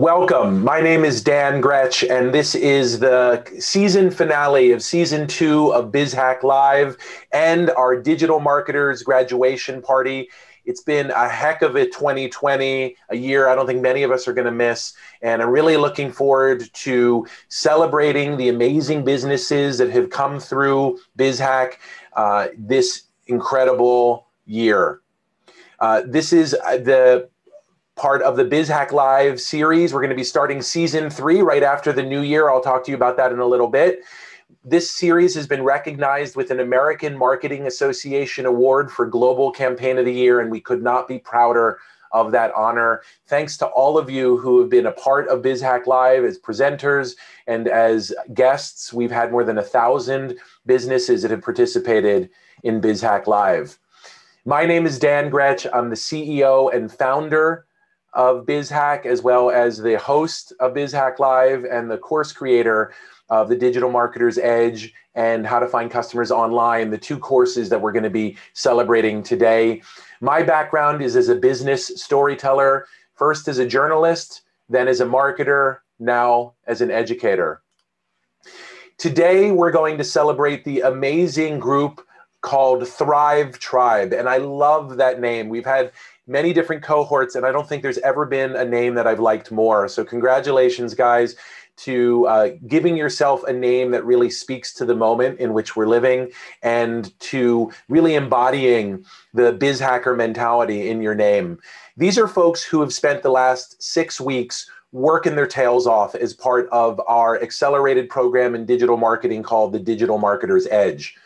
Welcome. My name is Dan Grech, and this is the season finale of season two of BizHack Live and our digital marketers graduation party. It's been a heck of a 2020, a year I don't think many of us are going to miss. And I'm really looking forward to celebrating the amazing businesses that have come through BizHack uh, this incredible year. Uh, this is uh, the part of the BizHack Live series. We're going to be starting season three right after the new year. I'll talk to you about that in a little bit. This series has been recognized with an American Marketing Association Award for Global Campaign of the Year, and we could not be prouder of that honor. Thanks to all of you who have been a part of BizHack Live as presenters and as guests. We've had more than a thousand businesses that have participated in BizHack Live. My name is Dan Grech. I'm the CEO and founder of BizHack, as well as the host of BizHack Live and the course creator of the Digital Marketer's Edge and How to Find Customers Online, the two courses that we're going to be celebrating today. My background is as a business storyteller, first as a journalist, then as a marketer, now as an educator. Today, we're going to celebrate the amazing group called Thrive Tribe. And I love that name. We've had many different cohorts, and I don't think there's ever been a name that I've liked more. So, congratulations, guys, to uh, giving yourself a name that really speaks to the moment in which we're living and to really embodying the biz hacker mentality in your name. These are folks who have spent the last six weeks working their tails off as part of our accelerated program in digital marketing called the Digital Marketer's Edge.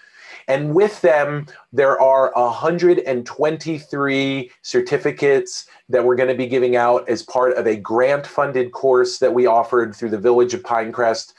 And with them, there are 123 certificates that we're going to be giving out as part of a grant funded course that we offered through the Village of Pinecrest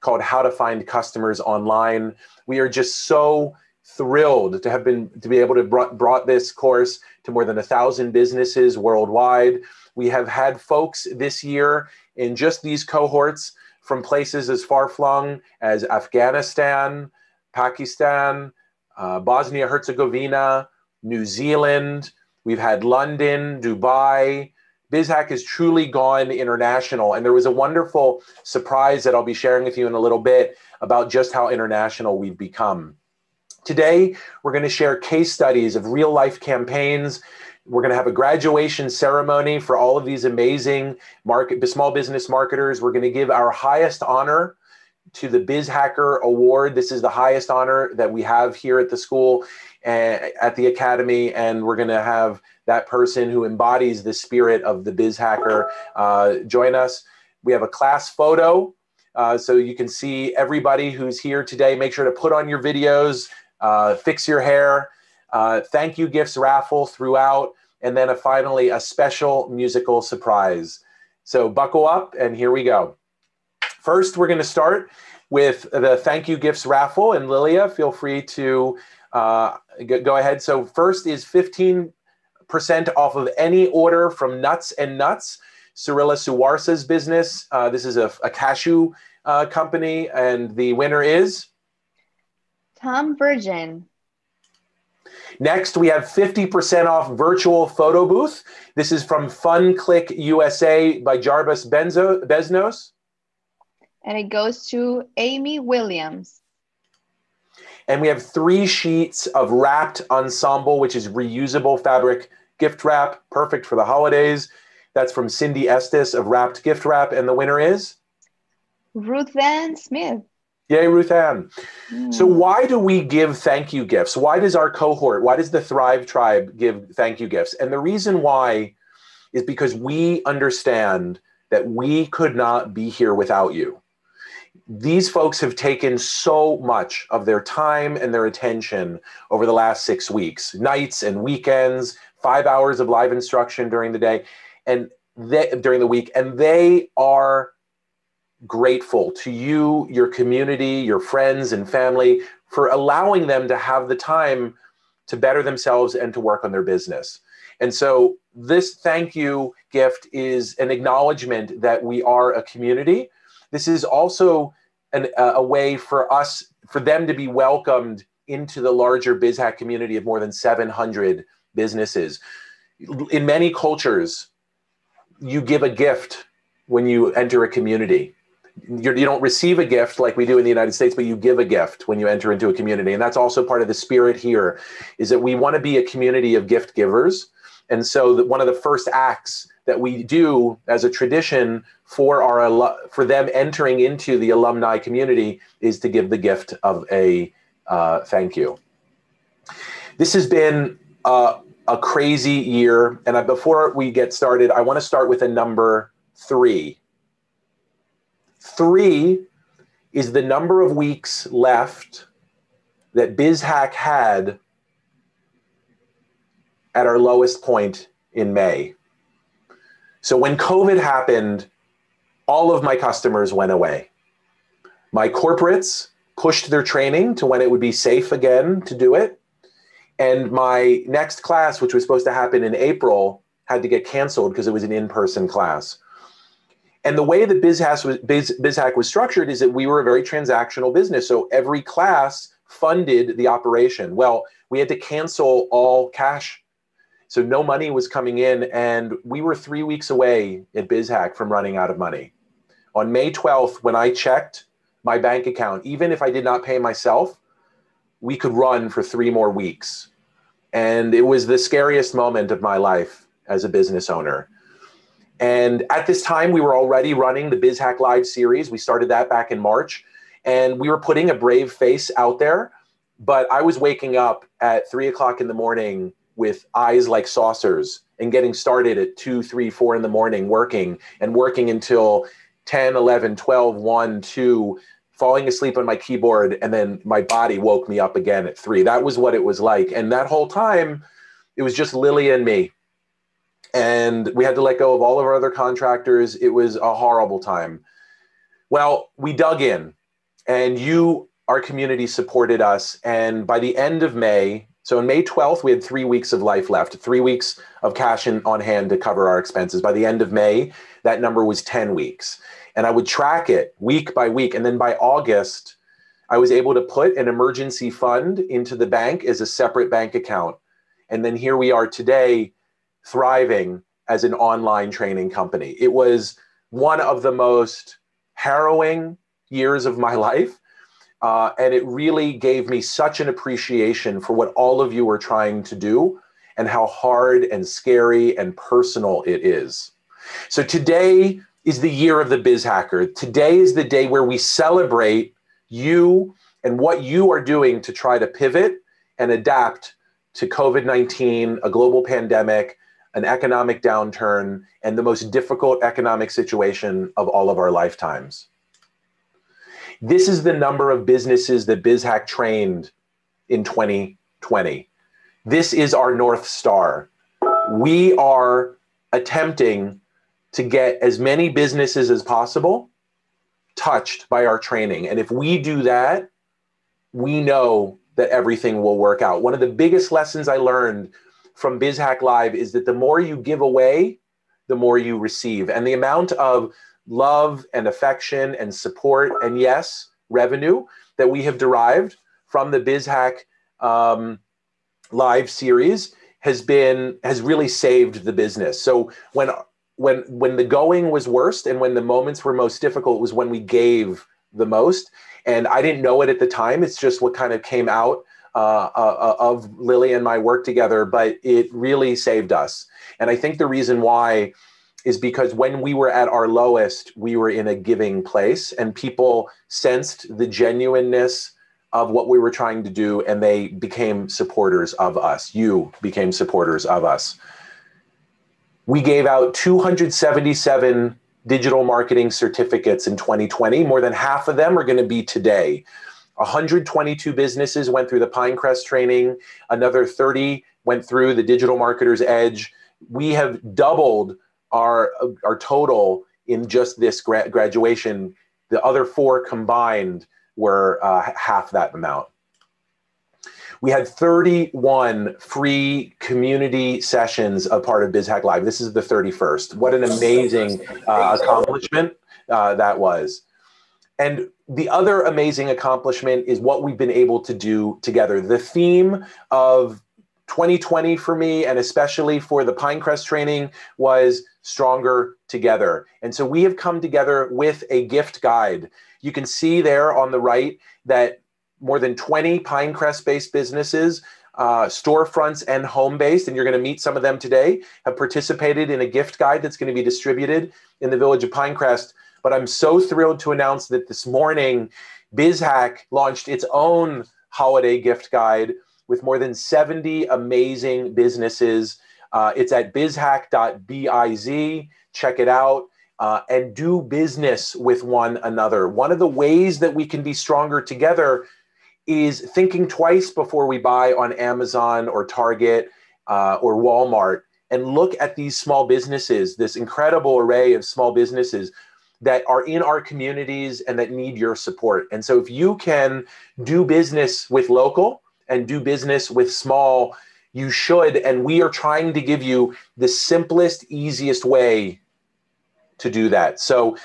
called How to Find Customers Online. We are just so thrilled to have been to be able to brought, brought this course to more than a thousand businesses worldwide. We have had folks this year in just these cohorts from places as far flung as Afghanistan, Pakistan, uh, Bosnia Herzegovina, New Zealand. We've had London, Dubai. BizHack has truly gone international. And there was a wonderful surprise that I'll be sharing with you in a little bit about just how international we've become. Today, we're going to share case studies of real life campaigns. We're going to have a graduation ceremony for all of these amazing market, small business marketers. We're going to give our highest honor to the Biz Hacker Award. This is the highest honor that we have here at the school, uh, at the academy, and we're going to have that person who embodies the spirit of the Biz Hacker uh, join us. We have a class photo, uh, so you can see everybody who's here today. Make sure to put on your videos, uh, fix your hair. Uh, thank you gifts raffle throughout, and then a, finally a special musical surprise. So buckle up, and here we go. First, we're going to start with the thank you gifts raffle. And Lilia, feel free to uh, go ahead. So, first is 15% off of any order from Nuts and Nuts, Cyrilla Suwarsa's business. Uh, this is a, a cashew uh, company, and the winner is Tom Virgin. Next, we have 50% off virtual photo booth. This is from Fun Click USA by Jarvis Benzo, Beznos and it goes to Amy Williams. And we have three sheets of wrapped ensemble, which is reusable fabric gift wrap, perfect for the holidays. That's from Cindy Estes of Wrapped Gift Wrap. And the winner is? Ruth Ann Smith. Yay, Ruth Ann. Mm. So, why do we give thank you gifts? Why does our cohort, why does the Thrive Tribe give thank you gifts? And the reason why is because we understand that we could not be here without you these folks have taken so much of their time and their attention over the last six weeks nights and weekends five hours of live instruction during the day and they, during the week and they are grateful to you your community your friends and family for allowing them to have the time to better themselves and to work on their business. And so this thank you gift is an acknowledgement that we are a community. This is also an, a way for us, for them to be welcomed into the larger BizHack community of more than 700 businesses. In many cultures, you give a gift when you enter a community. You're, you do not receive a gift like we do in the United States, but you give a gift when you enter into a community. And that's also part of the spirit here is that we want to be a community of gift givers. And so that one of the first acts that we do as a tradition for our for them entering into the alumni community is to give the gift of a uh, thank you. This has been uh, a crazy year, and I, before we get started, I want to start with a number three. Three is the number of weeks left that BizHack had at our lowest point in May. So when COVID happened, all of my customers went away. My corporates pushed their training to when it would be safe again to do it. And my next class, which was supposed to happen in April, had to get canceled because it was an in person class. And the way that BizHack was, Biz, BizHack was structured is that we were a very transactional business. So every class funded the operation. Well, we had to cancel all cash. So no money was coming in. And we were three weeks away at BizHack from running out of money. On May 12th, when I checked my bank account, even if I did not pay myself, we could run for three more weeks. And it was the scariest moment of my life as a business owner and at this time, we were already running the BizHack Live series. We started that back in March, and we were putting a brave face out there. But I was waking up at three o'clock in the morning with eyes like saucers and getting started at two, three, four in the morning working and working until 10, 11, 12, 1, 2, falling asleep on my keyboard. And then my body woke me up again at three. That was what it was like. And that whole time, it was just Lily and me and we had to let go of all of our other contractors. It was a horrible time. Well, we dug in, and you, our community, supported us. And by the end of May, so on May 12th, we had three weeks of life left, three weeks of cash in, on hand to cover our expenses. By the end of May, that number was 10 weeks. And I would track it week by week. And then by August, I was able to put an emergency fund into the bank as a separate bank account. And then here we are today thriving as an online training company. It was one of the most harrowing years of my life. Uh, and it really gave me such an appreciation for what all of you are trying to do and how hard and scary and personal it is. So today is the year of the Biz Hacker. Today is the day where we celebrate you and what you are doing to try to pivot and adapt to COVID 19, a global pandemic, an economic downturn, and the most difficult economic situation of all of our lifetimes. This is the number of businesses that BizHack trained in 2020. This is our North Star. We are attempting to get as many businesses as possible touched by our training. And if we do that, we know that everything will work out. One of the biggest lessons I learned from BizHack Live is that the more you give away, the more you receive. And the amount of love and affection and support and yes, revenue that we have derived from the BizHack um, Live series has been has really saved the business. So when when when the going was worst and when the moments were most difficult was when we gave the most. And I didn't know it at the time. It's just what kind of came out uh, uh, of Lily and my work together, but it really saved us. And I think the reason why is because when we were at our lowest, we were in a giving place and people sensed the genuineness of what we were trying to do and they became supporters of us. You became supporters of us. We gave out 277 digital marketing certificates in 2020. More than half of them are going to be today. 122 businesses went through the Pinecrest training, another 30 went through the Digital Marketer's Edge. We have doubled our, our total in just this gra- graduation. The other four combined were uh, half that amount. We had 31 free community sessions a part of BizHack Live. This is the 31st. What an amazing uh, accomplishment uh, that was. And the other amazing accomplishment is what we've been able to do together. The theme of 2020 for me, and especially for the Pinecrest training, was stronger together. And so we have come together with a gift guide. You can see there on the right that more than 20 Pinecrest based businesses, uh, storefronts and home based, and you're going to meet some of them today, have participated in a gift guide that's going to be distributed in the village of Pinecrest. But I'm so thrilled to announce that this morning, BizHack launched its own holiday gift guide with more than 70 amazing businesses. Uh, it's at bizhack.biz. Check it out. Uh, and do business with one another. One of the ways that we can be stronger together is thinking twice before we buy on Amazon or Target uh, or Walmart and look at these small businesses, this incredible array of small businesses that are in our communities and that need your support. And so if you can do business with local and do business with small, you should. And we are trying to give you the simplest, easiest way to do that. So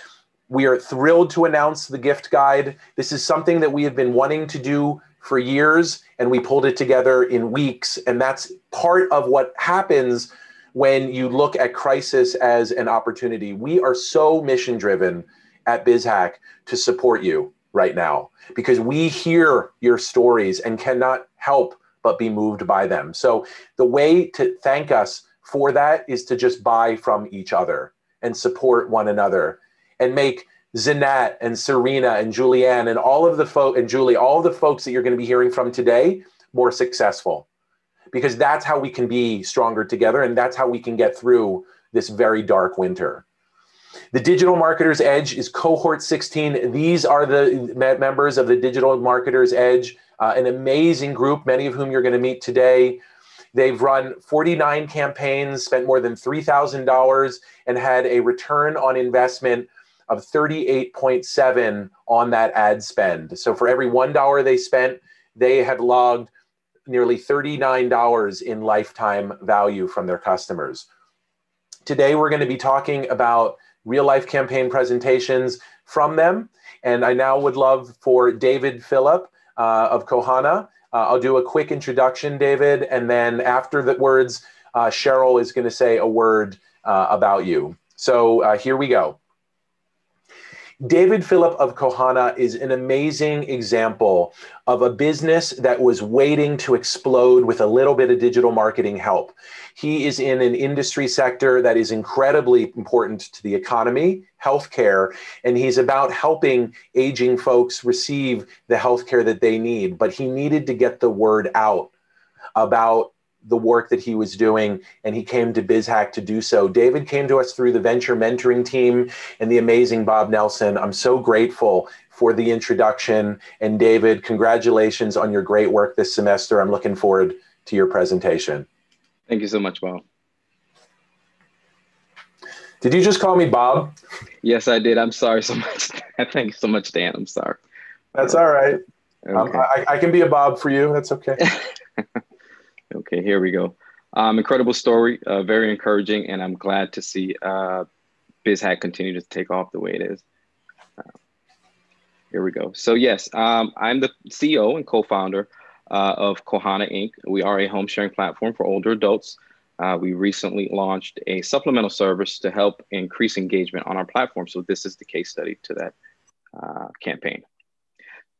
we are thrilled to announce the gift guide. This is something that we have been wanting to do for years, and we pulled it together in weeks. And that's part of what happens when you look at crisis as an opportunity. We are so mission driven at BizHack to support you right now because we hear your stories and cannot help but be moved by them. So the way to thank us for that is to just buy from each other and support one another and make Zeenat and Sirena and Julianne and all of the folk and Julie, all the folks that you're going to be hearing from today more successful because that's how we can be stronger together and that's how we can get through this very dark winter. The Digital Marketers Edge is cohort 16. These are the members of the Digital Marketers Edge, uh, an amazing group, many of whom you're going to meet today. They've run 49 campaigns, spent more than $3,000, and had a return on investment of 38.7 on that ad spend. So for every $1 they spent, they have logged nearly $39 in lifetime value from their customers. Today, we're going to be talking about real life campaign presentations from them. And I now would love for David Phillip uh, of Cohana. Uh, I'll do a quick introduction, David, and then after the words, uh, Cheryl is going to say a word uh, about you. So here we go. David Phillip of Cohana is an amazing example of a business that was waiting to explode with a little bit of digital marketing help. He is in an industry sector that is incredibly important to the economy, healthcare, and he's about helping aging folks receive the healthcare that they need. But he needed to get the word out about the work that he was doing, and he came to BizHack to do so. David came to us through the venture mentoring team and the amazing Bob Nelson. I'm so grateful for the introduction. And David, congratulations on your great work this semester. I'm looking forward to your presentation. Thank you so much, Bob. Did you just call me Bob? Yes, I did. I'm sorry so much. Thank you so much, Dan. I'm sorry. That's all right. Okay. Um, I, I, can be a Bob for you. That's okay. Okay, here we go. Um, incredible story, uh, very encouraging, and I'm glad to see uh, BizHack continue to take off the way it is. Uh, here we go. So yes, um, I'm the CEO and co-founder uh, of Cohana Inc. We are a home sharing platform for older adults. Uh, we recently launched a supplemental service to help increase engagement on our platform. So this is the case study to that uh, campaign.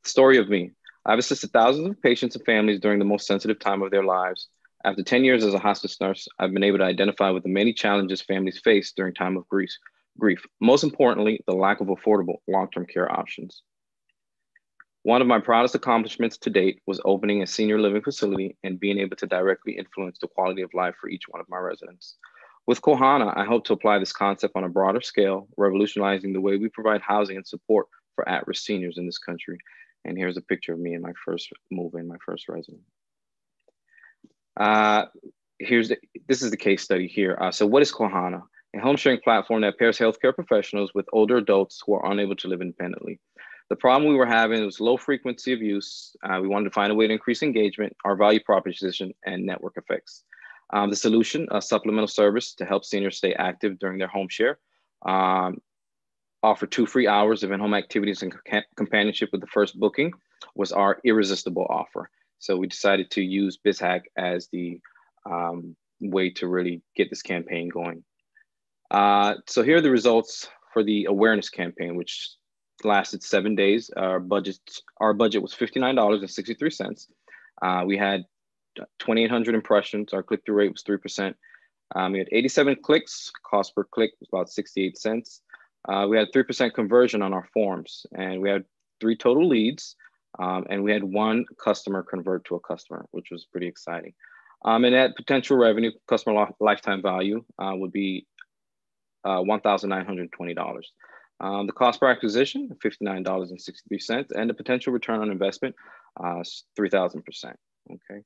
Story of me. I've assisted thousands of patients and families during the most sensitive time of their lives. After 10 years as a hospice nurse, I've been able to identify with the many challenges families face during time of grief. grief. Most importantly, the lack of affordable long-term care options. One of my proudest accomplishments to date was opening a senior living facility and being able to directly influence the quality of life for each one of my residents. With Cohana, I hope to apply this concept on a broader scale, revolutionizing the way we provide housing and support for at-risk seniors in this country and here's a picture of me in my first move in, my first resident. Uh, here's the, this is the case study here. Uh, so what is Cohana? A home sharing platform that pairs healthcare professionals with older adults who are unable to live independently. The problem we were having was low frequency of use. Uh, we wanted to find a way to increase engagement, our value proposition, and network effects. Um, the solution, a supplemental service to help seniors stay active during their home share. Um, offer two free hours of in-home activities and companionship with the first booking was our irresistible offer. So we decided to use BizHack as the um, way to really get this campaign going. Uh, so here are the results for the awareness campaign, which lasted seven days. Our budget, our budget was $59.63. Uh, we had 2,800 impressions. Our click-through rate was 3%. Um, we had 87 clicks. Cost per click was about 68 cents. Uh, we had 3% conversion on our forms, and we had three total leads, um, and we had one customer convert to a customer, which was pretty exciting. Um, and that potential revenue, customer lifetime value, uh, would be uh, $1,920. Um, the cost per acquisition, $59.63, and the potential return on investment, uh, 3,000%. Okay.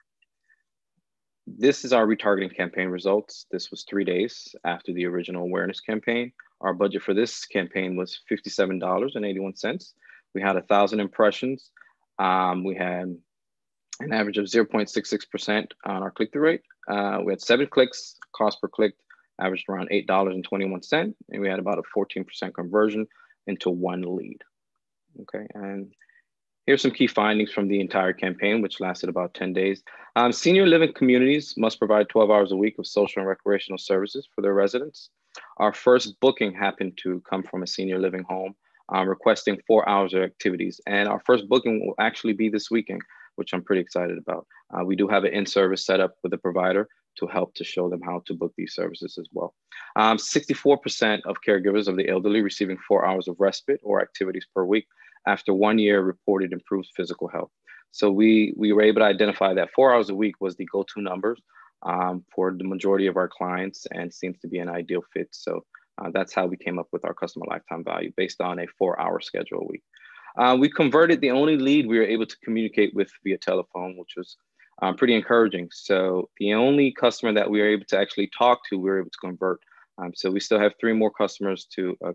This is our retargeting campaign results. This was three days after the original awareness campaign. Our budget for this campaign was $57.81. We had a thousand impressions. Um, we had an average of 0.66% on our click-through rate. Uh, we had seven clicks, cost per click averaged around $8.21, and we had about a 14% conversion into one lead. Okay, and here's some key findings from the entire campaign, which lasted about 10 days. Um, senior living communities must provide 12 hours a week of social and recreational services for their residents. Our first booking happened to come from a senior living home um, requesting four hours of activities. And our first booking will actually be this weekend, which I'm pretty excited about. Uh, we do have an in-service set up with the provider to help to show them how to book these services as well. 64% um, of caregivers of the elderly receiving four hours of respite or activities per week after one year reported improved physical health. So we, we were able to identify that four hours a week was the go-to numbers um, for the majority of our clients and seems to be an ideal fit. So uh, that's how we came up with our customer lifetime value based on a four hour schedule a week. Uh, we converted the only lead we were able to communicate with via telephone, which was um, pretty encouraging. So the only customer that we were able to actually talk to, we were able to convert. Um, so we still have three more customers to uh,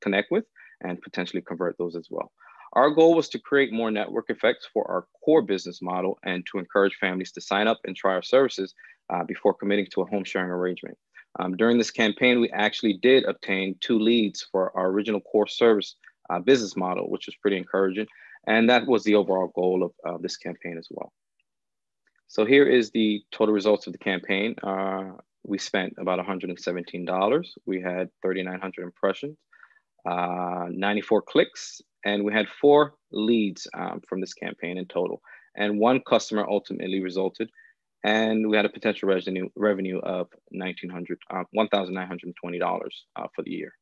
connect with and potentially convert those as well. Our goal was to create more network effects for our core business model and to encourage families to sign up and try our services uh, before committing to a home sharing arrangement. Um, during this campaign, we actually did obtain two leads for our original core service uh, business model, which was pretty encouraging. And that was the overall goal of uh, this campaign as well. So here is the total results of the campaign. Uh, we spent about $117. We had 3,900 impressions, uh, 94 clicks, and we had four leads um, from this campaign in total. And one customer ultimately resulted and we had a potential revenue revenue of 1,900, uh, $1,920 uh, for the year.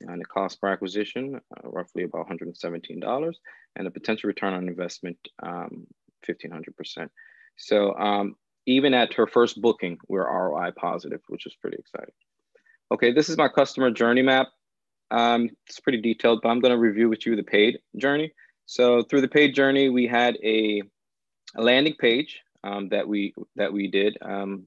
And the cost per acquisition, uh, roughly about $117, and the potential return on investment, um, 1,500%. So um, even at her first booking, we're ROI positive, which is pretty exciting. Okay, this is my customer journey map. Um, it's pretty detailed, but I'm gonna review with you the paid journey. So through the paid journey, we had a, a landing page um, that we that we did um,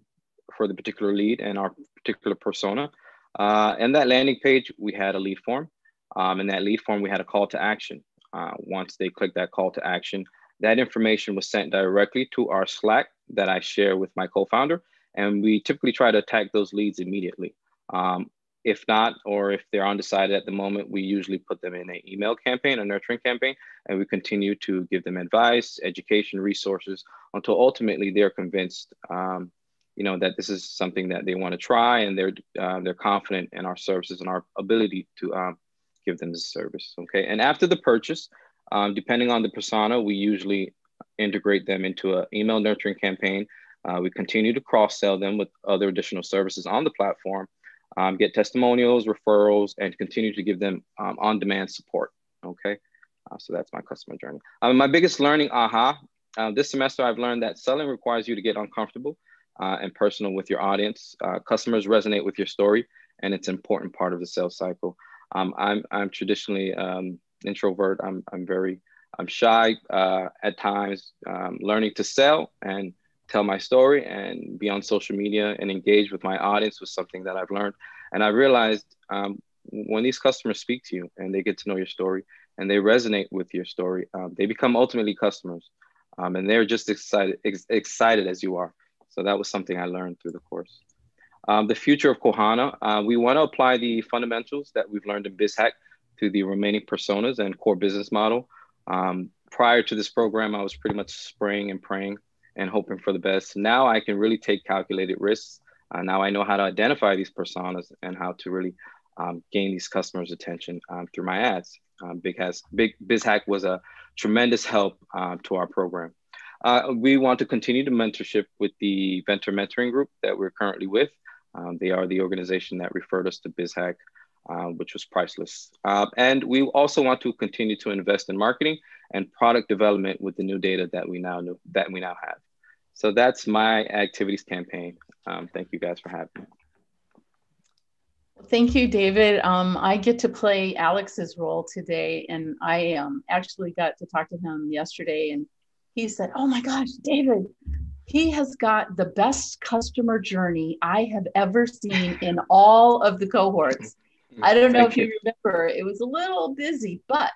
for the particular lead and our particular persona. Uh, and that landing page, we had a lead form. Um, in that lead form, we had a call to action. Uh, once they click that call to action, that information was sent directly to our Slack that I share with my co-founder. And we typically try to attack those leads immediately. Um, if not, or if they're undecided at the moment, we usually put them in an email campaign, a nurturing campaign, and we continue to give them advice, education, resources until ultimately they're convinced, um, you know, that this is something that they want to try and they're uh, they're confident in our services and our ability to um, give them this service. Okay, and after the purchase, um, depending on the persona, we usually integrate them into an email nurturing campaign. Uh, we continue to cross sell them with other additional services on the platform um, get testimonials, referrals, and continue to give them um, on-demand support. Okay, uh, so that's my customer journey. Um, my biggest learning, aha, uh, this semester I've learned that selling requires you to get uncomfortable uh, and personal with your audience. Uh, customers resonate with your story, and it's an important part of the sales cycle. Um, I'm I'm traditionally um, introvert. I'm I'm very I'm shy uh, at times. Um, learning to sell and tell my story and be on social media and engage with my audience was something that I've learned. And I realized um, when these customers speak to you and they get to know your story and they resonate with your story, um, they become ultimately customers. Um, and they're just excited, ex- excited as you are. So that was something I learned through the course. Um, the future of Cohana, uh, we want to apply the fundamentals that we've learned in BizHack to the remaining personas and core business model. Um, prior to this program, I was pretty much spraying and praying and hoping for the best. Now I can really take calculated risks. Uh, now I know how to identify these personas and how to really um, gain these customers' attention um, through my ads. Um, Big has Big BizHack was a tremendous help uh, to our program. Uh, we want to continue the mentorship with the Venture Mentoring Group that we're currently with. Um, they are the organization that referred us to BizHack, uh, which was priceless. Uh, and we also want to continue to invest in marketing and product development with the new data that we now know that we now have. So that's my activities campaign. Um, thank you guys for having me. Thank you, David. Um, I get to play Alex's role today, and I um, actually got to talk to him yesterday, and he said, "Oh my gosh, David, he has got the best customer journey I have ever seen in all of the cohorts." I don't know Thank if you, you remember; it was a little busy, but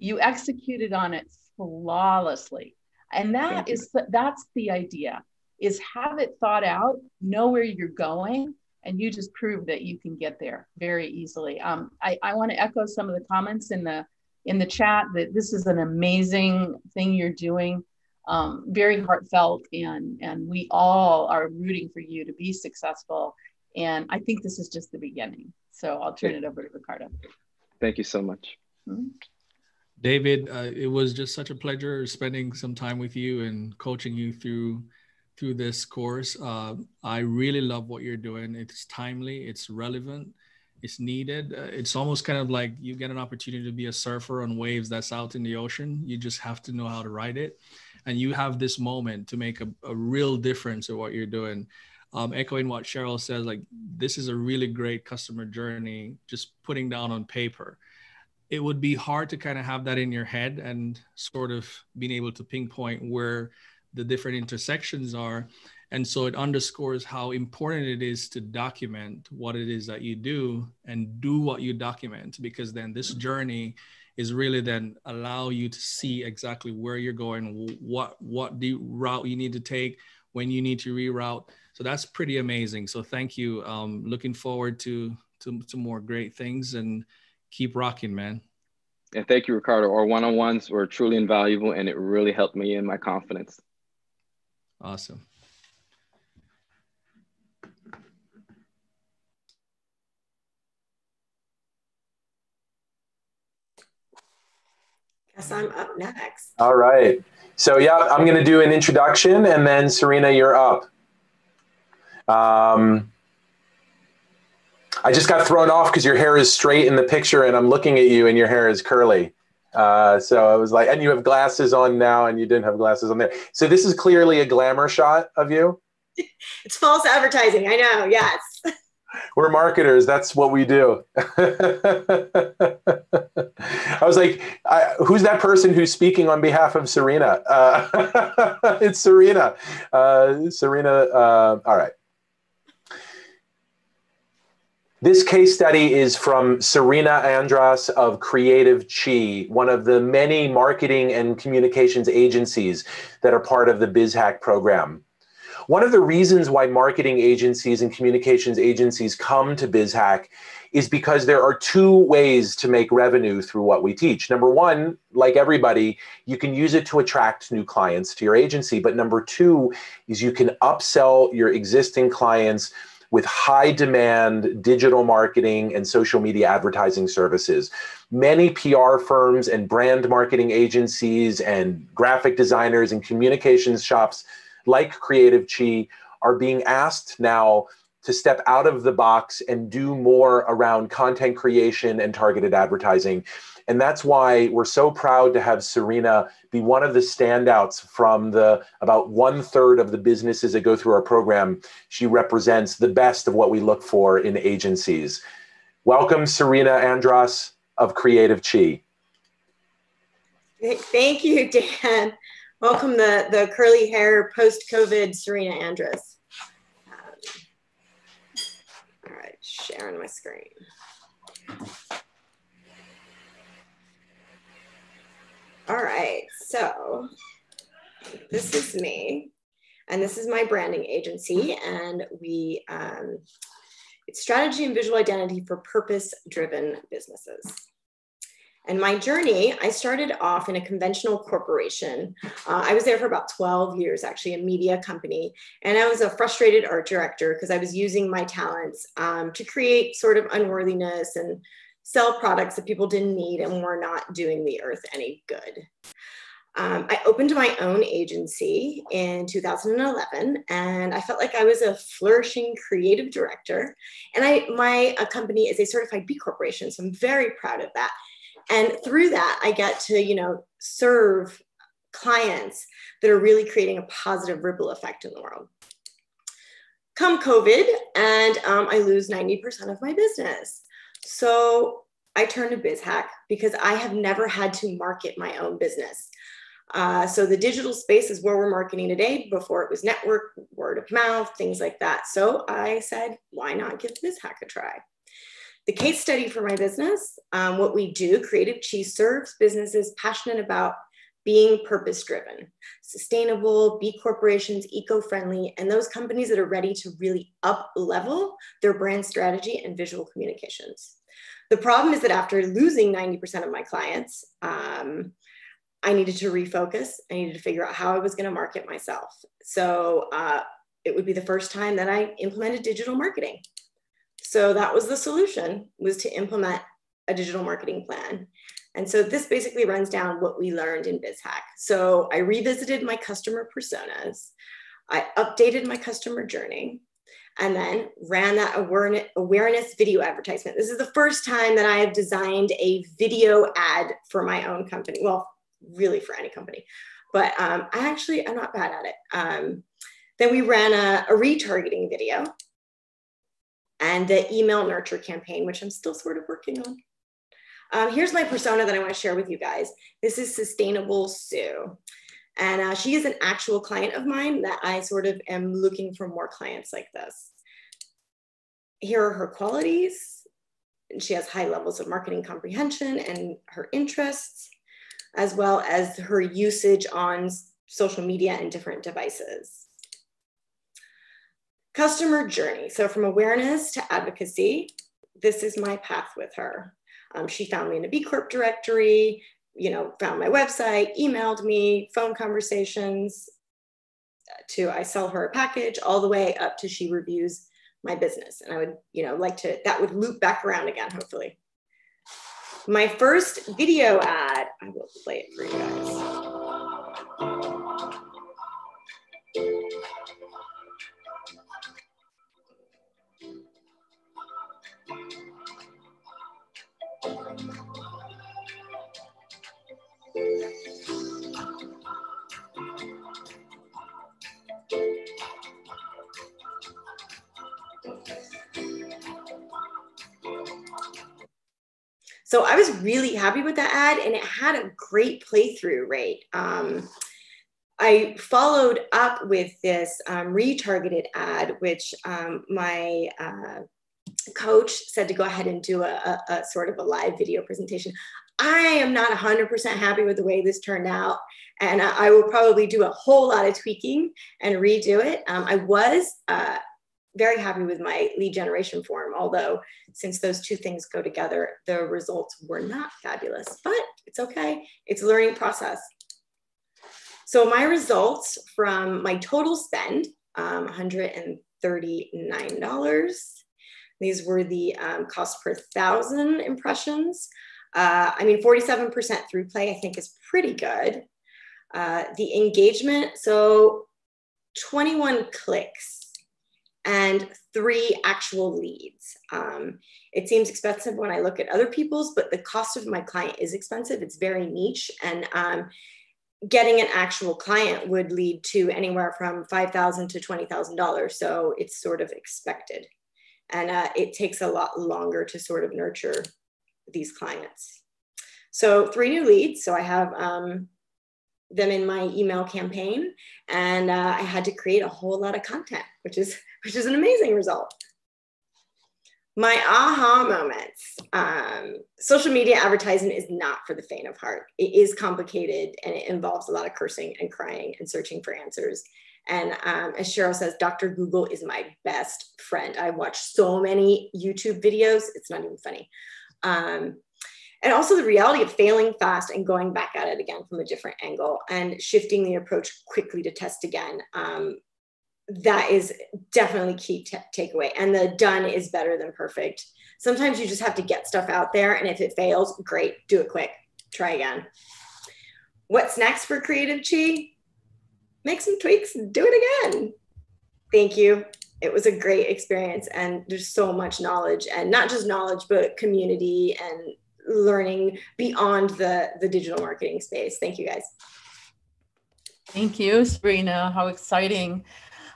you executed on it flawlessly, and that is that's the idea: is have it thought out, know where you're going and you just prove that you can get there very easily. Um, I, I want to echo some of the comments in the in the chat that this is an amazing thing you're doing, um, very heartfelt, and and we all are rooting for you to be successful. And I think this is just the beginning. So I'll turn it over to Ricardo. Thank you so much. Mm-hmm. David, uh, it was just such a pleasure spending some time with you and coaching you through through this course. Uh, I really love what you're doing. It's timely, it's relevant, it's needed. Uh, it's almost kind of like you get an opportunity to be a surfer on waves that's out in the ocean. You just have to know how to ride it. And you have this moment to make a, a real difference in what you're doing. Um, echoing what Cheryl says, like this is a really great customer journey, just putting down on paper. It would be hard to kind of have that in your head and sort of being able to pinpoint where the different intersections are. And so it underscores how important it is to document what it is that you do and do what you document, because then this journey is really then allow you to see exactly where you're going, what what the route you need to take, when you need to reroute. So that's pretty amazing. So thank you. Um, looking forward to, to to more great things and keep rocking, man. And thank you, Ricardo. Our one-on-ones were truly invaluable, and it really helped me in my confidence. Awesome. Guess I'm up next. All right. So yeah, I'm going to do an introduction, and then Sirena, you're up. Um, I just got thrown off because your hair is straight in the picture, and I'm looking at you, and your hair is curly. Uh, so I was like, and you have glasses on now, and you didn't have glasses on there. So this is clearly a glamour shot of you. It's false advertising. I know. Yes. We're marketers. That's what we do. I was like, I, who's that person who's speaking on behalf of Sirena? Uh, it's Sirena. Uh, Sirena. Uh, all right. This case study is from Sirena Andras of Creative Chi, one of the many marketing and communications agencies that are part of the BizHack program. One of the reasons why marketing agencies and communications agencies come to BizHack is because there are two ways to make revenue through what we teach. Number one, like everybody, you can use it to attract new clients to your agency. But number two is you can upsell your existing clients with high demand digital marketing and social media advertising services. Many PR firms and brand marketing agencies and graphic designers and communications shops like Creative Chi are being asked now to step out of the box and do more around content creation and targeted advertising. And that's why we're so proud to have Sirena be one of the standouts from the about one third of the businesses that go through our program. She represents the best of what we look for in agencies. Welcome, Sirena Andras of Creative Chi. Thank you, Dan. Welcome the, the curly hair post-COVID Sirena Andras. Um, all right, sharing my screen. All right, so this is me, and this is my branding agency, and we um, it's strategy and visual identity for purpose-driven businesses. And my journey, I started off in a conventional corporation. Uh, I was there for about 12 years, actually, a media company. And I was a frustrated art director because I was using my talents um, to create sort of unworthiness and sell products that people didn't need and were not doing the earth any good. Um, I opened my own agency in 2011, and I felt like I was a flourishing creative director. And I, my company is a certified B Corporation, so I'm very proud of that. And through that, I get to, you know, serve clients that are really creating a positive ripple effect in the world. Come COVID, and um, I lose 90% of my business. So I turned to BizHack because I have never had to market my own business. Uh, so the digital space is where we're marketing today. Before it was network, word of mouth, things like that. So I said, why not give BizHack a try? The case study for my business, um, what we do, Creative Chi serves businesses passionate about being purpose driven, sustainable, B corporations, eco friendly, and those companies that are ready to really up level their brand strategy and visual communications. The problem is that after losing 90% of my clients, um, I needed to refocus. I needed to figure out how I was going to market myself. So uh, it would be the first time that I implemented digital marketing. So that was the solution was to implement a digital marketing plan. And so this basically runs down what we learned in BizHack. So I revisited my customer personas. I updated my customer journey and then ran that awareness, awareness video advertisement. This is the first time that I have designed a video ad for my own company. Well, really for any company. But um, I actually, I'm not bad at it. Um, then we ran a, a retargeting video and the email nurture campaign, which I'm still sort of working on. Um, here's my persona that I want to share with you guys. This is Sustainable Sue. And uh, she is an actual client of mine that I sort of am looking for more clients like this. Here are her qualities. And she has high levels of marketing comprehension and her interests as well as her usage on social media and different devices. Customer journey. So from awareness to advocacy, this is my path with her. Um, she found me in a B Corp directory, you know, found my website, emailed me, phone conversations, to I sell her a package, all the way up to she reviews my business. And I would, you know, like to, that would loop back around again, hopefully. My first video ad, I will play it for you guys. So I was really happy with that ad and it had a great playthrough rate. Um, I followed up with this um, retargeted ad, which um, my uh, coach said to go ahead and do a, a, a, sort of a live video presentation. I am not 100% happy with the way this turned out, and I will probably do a whole lot of tweaking and redo it. Um, I was uh, very happy with my lead generation form, although since those two things go together, the results were not fabulous, but it's okay. It's a learning process. So my results from my total spend, um, $139. These were the um, cost per thousand impressions. Uh, I mean, 47% through play, I think is pretty good. Uh, the engagement, so 21 clicks and three actual leads. Um, it seems expensive when I look at other people's, but the cost of my client is expensive. It's very niche. And um, getting an actual client would lead to anywhere from 5,000 to $20,000. So it's sort of expected. And uh, it takes a lot longer to sort of nurture these clients. So three new leads. So I have um, them in my email campaign and uh, I had to create a whole lot of content, which is which is an amazing result. My aha moments. Um, social media advertising is not for the faint of heart. It is complicated and it involves a lot of cursing and crying and searching for answers. And um, as Cheryl says, Dr. Google is my best friend. I watch so many YouTube videos, it's not even funny. Um, and also the reality of failing fast and going back at it again from a different angle and shifting the approach quickly to test again. Um, that is definitely key t- takeaway. And the done is better than perfect. Sometimes you just have to get stuff out there, and if it fails, great, do it quick, try again. What's next for Creative Chi? Make some tweaks, do it again. Thank you. It was a great experience, and there's so much knowledge, and not just knowledge, but community and learning beyond the the digital marketing space. Thank you guys. Thank you, Sabrina. How exciting.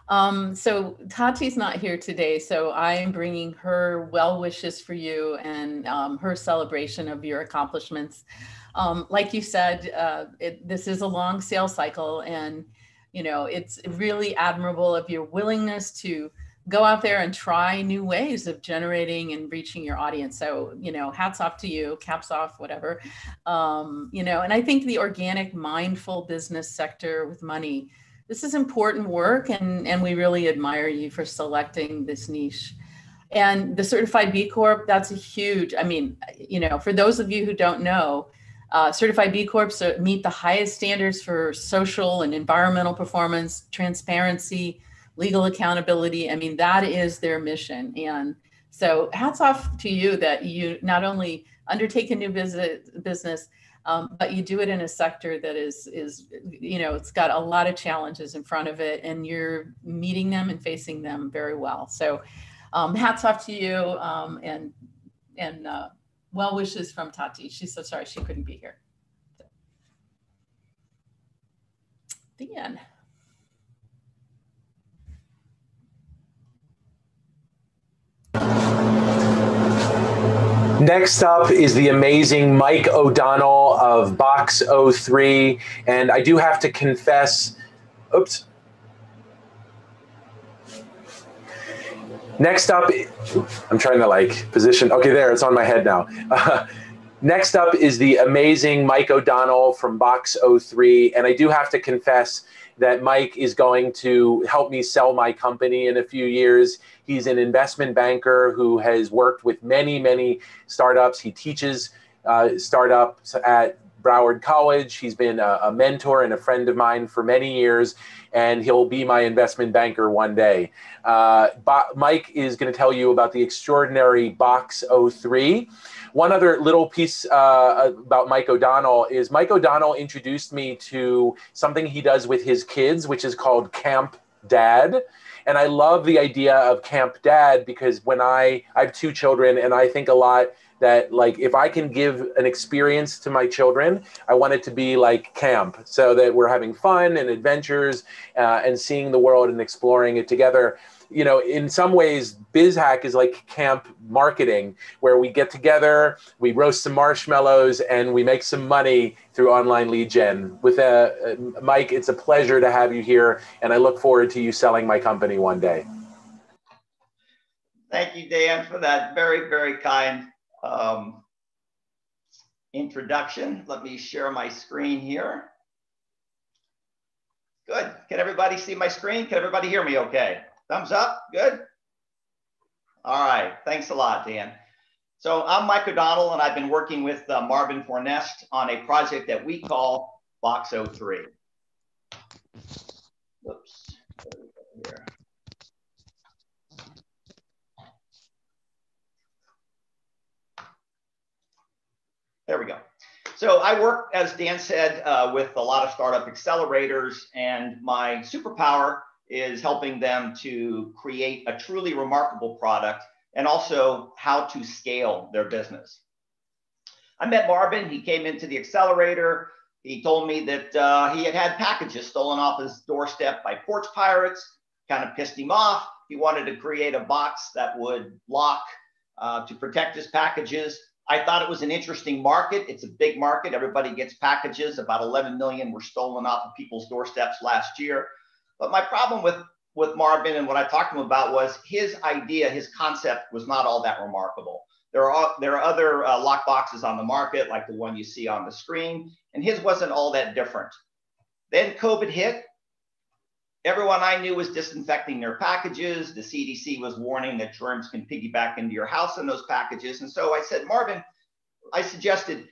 Um, so Tati's not here today, so I am bringing her well wishes for you and um, her celebration of your accomplishments. Um, like you said, uh, it, this is a long sales cycle, and you know it's really admirable of your willingness to go out there and try new ways of generating and reaching your audience. So you know, hats off to you, caps off, whatever. Um, you know, and I think the organic, mindful business sector with money this is important work and, and we really admire you for selecting this niche. And the certified B Corp, that's a huge, I mean, you know, for those of you who don't know, uh, certified B Corps meet the highest standards for social and environmental performance, transparency, legal accountability. I mean, that is their mission. And so hats off to you that you not only undertake a new visit, business, um, but you do it in a sector that is is you know it's got a lot of challenges in front of it and you're meeting them and facing them very well so um, hats off to you um, and and uh, well wishes from tati she's so sorry she couldn't be here so. Dan. Next up is the amazing Mike O'Donnell of Box O3. And I do have to confess, oops. Next up, I'm trying to like position. Okay, there, it's on my head now. Uh, next up is the amazing Mike O'Donnell from Box O3. And I do have to confess, that Mike is going to help me sell my company in a few years. He's an investment banker who has worked with many, many startups. He teaches uh, startups at Broward College. He's been a, a, mentor and a friend of mine for many years, and he'll be my investment banker one day. Uh, Bo- Mike is going to tell you about the extraordinary Box O3. One other little piece uh, about Mike O'Donnell is Mike O'Donnell introduced me to something he does with his kids, which is called Camp Dad. And I love the idea of Camp Dad because when I, I have two children and I think a lot that like if I can give an experience to my children, I want it to be like camp, so that we're having fun and adventures uh, and seeing the world and exploring it together you know, in some ways, BizHack is like camp marketing, where we get together, we roast some marshmallows, and we make some money through online lead gen. With uh, uh, Mike, it's a pleasure to have you here, and I look forward to you selling my company one day. Thank you, Dan, for that very, very kind um, introduction. Let me share my screen here. Good. Can everybody see my screen? Can everybody hear me okay? Thumbs up, good? All right, thanks a lot, Dan. So I'm Mike O'Donnell, and I've been working with uh, Marvin Fornest on a project that we call Box O3. Oops, here. There we go. So I work, as Dan said, uh, with a lot of startup accelerators, and my superpower is helping them to create a truly remarkable product and also how to scale their business. I met Marvin. He came into the accelerator. He told me that uh, he had had packages stolen off his doorstep by porch pirates, kind of pissed him off. He wanted to create a box that would lock uh, to protect his packages. I thought it was an interesting market. It's a big market. Everybody gets packages. About 11 million were stolen off of people's doorsteps last year. But my problem with with Marvin and what I talked to him about was his idea, his concept was not all that remarkable. There are there are other uh, lock boxes on the market, like the one you see on the screen, and his wasn't all that different. Then COVID hit. Everyone I knew was disinfecting their packages. The CDC was warning that germs can piggyback into your house in those packages. And so I said, Marvin, I suggested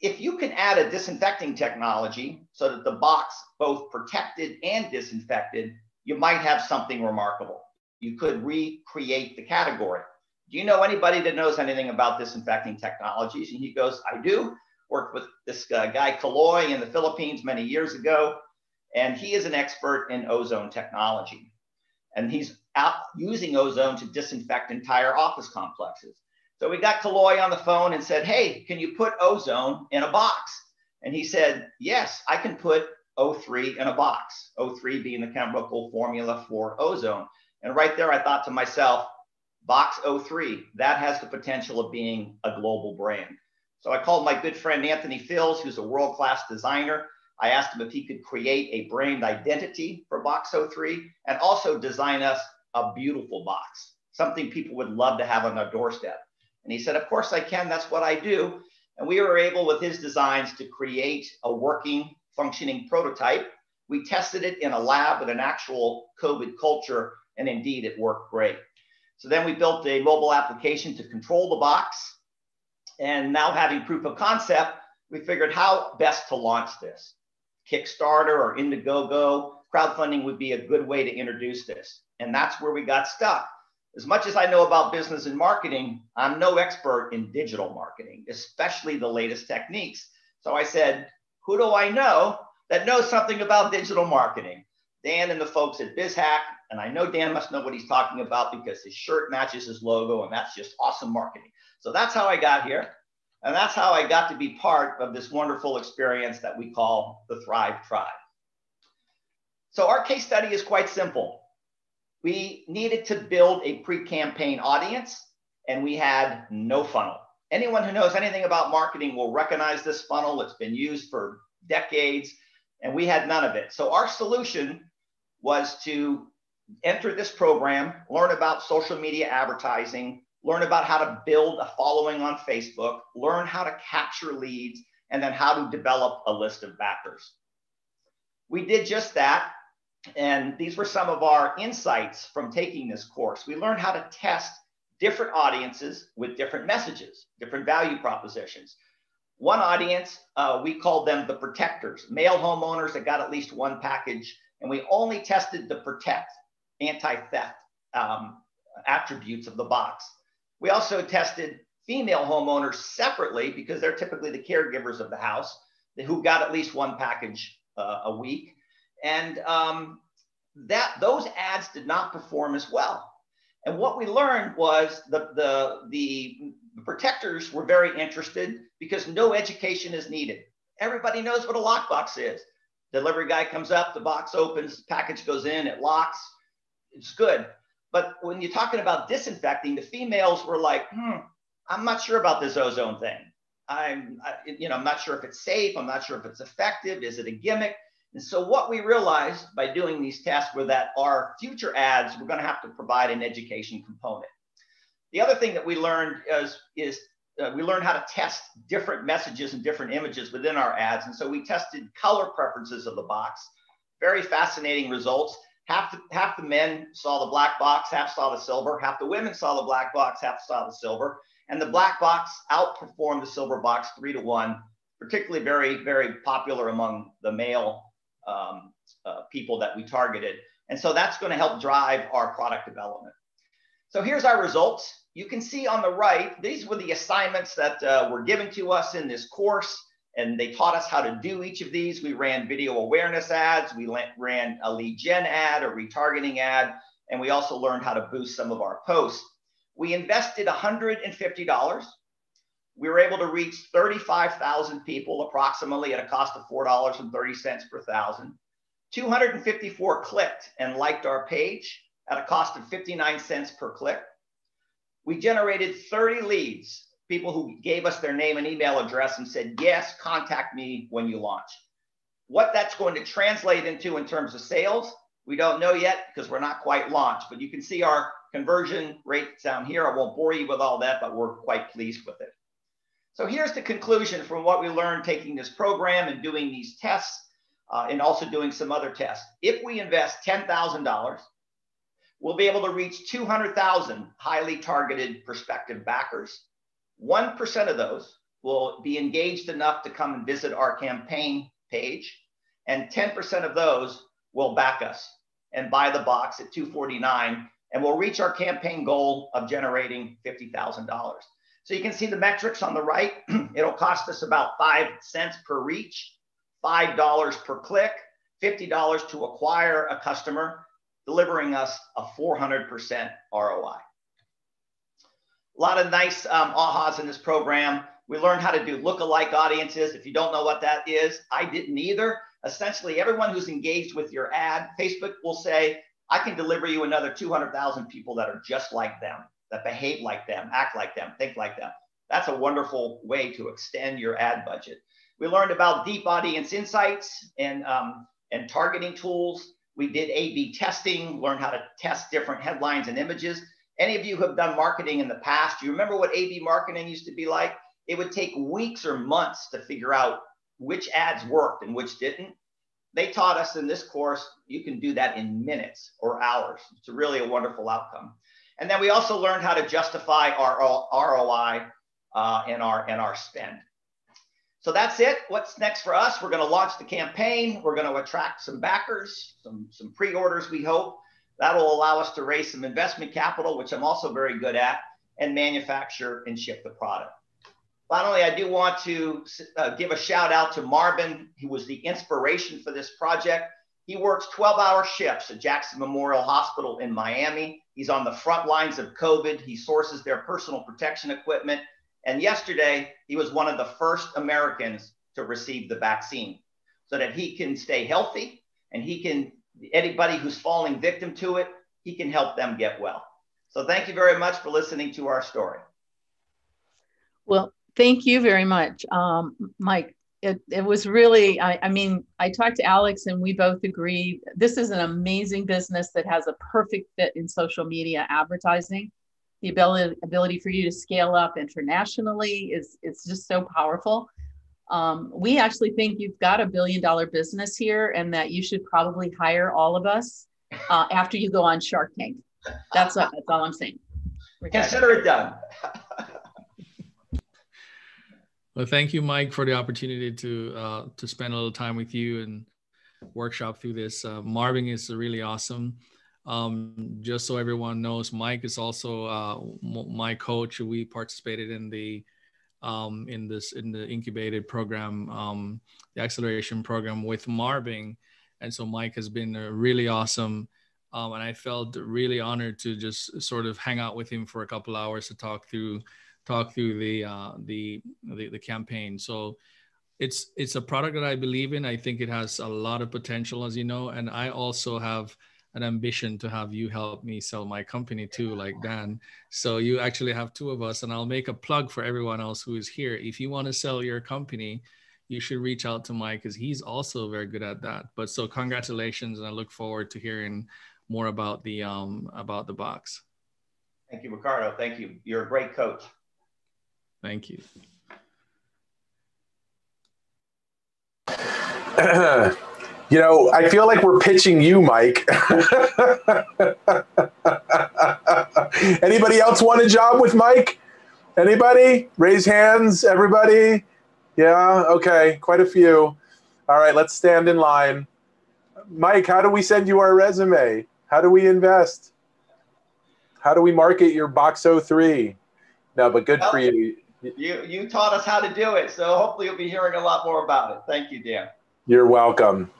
if you can add a disinfecting technology so that the box both protected and disinfected, you might have something remarkable. You could recreate the category. Do you know anybody that knows anything about disinfecting technologies? And he goes, I do. Worked with this uh, guy Kaloy in the Philippines many years ago, and he is an expert in ozone technology. And he's out using ozone to disinfect entire office complexes. So we got Kaloy on the phone and said, Hey, can you put ozone in a box? And he said, Yes, I can put O3 in a box, O3 being the chemical formula for ozone. And right there, I thought to myself, Box O3—that has the potential of being a global brand. So I called my good friend Anthony Fills, who's a world class designer. I asked him if he could create a brand identity for Box O3 and also design us a beautiful box, something people would love to have on their doorstep. And he said, Of course I can. That's what I do. And we were able, with his designs, to create a working, functioning prototype. We tested it in a lab with an actual COVID culture, and indeed it worked great. So then we built a mobile application to control the box. And now having proof of concept, we figured how best to launch this. Kickstarter or Indiegogo, crowdfunding would be a good way to introduce this. And that's where we got stuck as much as I know about business and marketing, I'm no expert in digital marketing, especially the latest techniques. So I said, who do I know that knows something about digital marketing? Dan and the folks at BizHack. And I know Dan must know what he's talking about because his shirt matches his logo, and that's just awesome marketing. So that's how I got here. And that's how I got to be part of this wonderful experience that we call the Thrive Tribe. So our case study is quite simple we needed to build a pre-campaign audience and we had no funnel. Anyone who knows anything about marketing will recognize this funnel. It's been used for decades and we had none of it. So our solution was to enter this program, learn about social media advertising, learn about how to build a following on Facebook, learn how to capture leads, and then how to develop a list of backers. We did just that. And these were some of our insights from taking this course. We learned how to test different audiences with different messages, different value propositions. One audience, uh, we called them the protectors, male homeowners that got at least one package. And we only tested the protect, anti theft um, attributes of the box. We also tested female homeowners separately because they're typically the caregivers of the house who got at least one package uh, a week. And um, that those ads did not perform as well. And what we learned was the, the, the protectors were very interested because no education is needed. Everybody knows what a lockbox is. Delivery guy comes up, the box opens, package goes in, it locks. It's good. But when you're talking about disinfecting, the females were like, hmm, I'm not sure about this ozone thing. I'm, I, you know, I'm not sure if it's safe. I'm not sure if it's effective. Is it a gimmick? And so what we realized by doing these tests were that our future ads, we're going to have to provide an education component. The other thing that we learned is, is uh, we learned how to test different messages and different images within our ads. And so we tested color preferences of the box. Very fascinating results. Half the, half the men saw the black box, half saw the silver. Half the women saw the black box, half saw the silver. And the black box outperformed the silver box three to one, particularly very, very popular among the male um, uh, people that we targeted. And so that's going to help drive our product development. So here's our results. You can see on the right, these were the assignments that uh, were given to us in this course. And they taught us how to do each of these. We ran video awareness ads. We ran a lead gen ad, a retargeting ad, and we also learned how to boost some of our posts. We invested $150 we were able to reach 35,000 people approximately at a cost of $4.30 per thousand. 254 clicked and liked our page at a cost of 59 cents per click. We generated 30 leads, people who gave us their name and email address and said, yes, contact me when you launch. What that's going to translate into in terms of sales, we don't know yet because we're not quite launched, but you can see our conversion rates down here. I won't bore you with all that, but we're quite pleased with it. So here's the conclusion from what we learned taking this program and doing these tests uh, and also doing some other tests. If we invest $10,000, we'll be able to reach 200,000 highly targeted prospective backers. 1% of those will be engaged enough to come and visit our campaign page, and 10% of those will back us and buy the box at 249 and we'll reach our campaign goal of generating $50,000. So you can see the metrics on the right. It'll cost us about 5 cents per reach, $5 per click, $50 to acquire a customer, delivering us a 400% ROI. A lot of nice um, ahas in this program. We learned how to do lookalike audiences. If you don't know what that is, I didn't either. Essentially, everyone who's engaged with your ad, Facebook will say, I can deliver you another 200,000 people that are just like them, that behave like them, act like them, think like them. That's a wonderful way to extend your ad budget. We learned about deep audience insights and, um, and targeting tools. We did A-B testing, learned how to test different headlines and images. Any of you who have done marketing in the past, you remember what A-B marketing used to be like? It would take weeks or months to figure out which ads worked and which didn't. They taught us in this course, you can do that in minutes or hours. It's really a wonderful outcome. And then we also learned how to justify our ROI uh, our, and our spend. So that's it. What's next for us? We're going to launch the campaign. We're going to attract some backers, some, some pre-orders, we hope. That'll allow us to raise some investment capital, which I'm also very good at, and manufacture and ship the product. Finally, I do want to uh, give a shout out to Marvin, who was the inspiration for this project. He works 12 hour shifts at Jackson Memorial Hospital in Miami. He's on the front lines of COVID. He sources their personal protection equipment. And yesterday, he was one of the first Americans to receive the vaccine so that he can stay healthy and he can, anybody who's falling victim to it, he can help them get well. So thank you very much for listening to our story. Well, Thank you very much, um, Mike. It, it was really, I, I mean, I talked to Alex and we both agree this is an amazing business that has a perfect fit in social media advertising. The ability, ability for you to scale up internationally is, is just so powerful. Um, we actually think you've got a billion dollar business here and that you should probably hire all of us uh, after you go on Shark Tank. That's, that's all I'm saying. Consider it done. Well, thank you, Mike, for the opportunity to uh, to spend a little time with you and workshop through this. Uh, Marvin is really awesome. Um, just so everyone knows, Mike is also uh, my coach. We participated in the um, in this in the incubated program, um, the acceleration program with Marvin, and so Mike has been really awesome. Um, and I felt really honored to just sort of hang out with him for a couple hours to talk through talk through the uh, the, the the campaign. So it's it's a product that I believe in. I think it has a lot of potential, as you know, and I also have an ambition to have you help me sell my company too, like Dan. So you actually have two of us, and I'll make a plug for everyone else who is here. If you want to sell your company, you should reach out to Mike because he's also very good at that. But so congratulations, and I look forward to hearing more about the um about the box. Thank you, Ricardo. Thank you. You're a great coach. Thank you. you know, I feel like we're pitching you, Mike. Anybody else want a job with Mike? Anybody? Raise hands, everybody. Yeah, okay, quite a few. All right, let's stand in line. Mike, how do we send you our resume? How do we invest? How do we market your Box O3? No, but good for you you you taught us how to do it. So hopefully you'll be hearing a lot more about it. Thank you, Dan. You're welcome.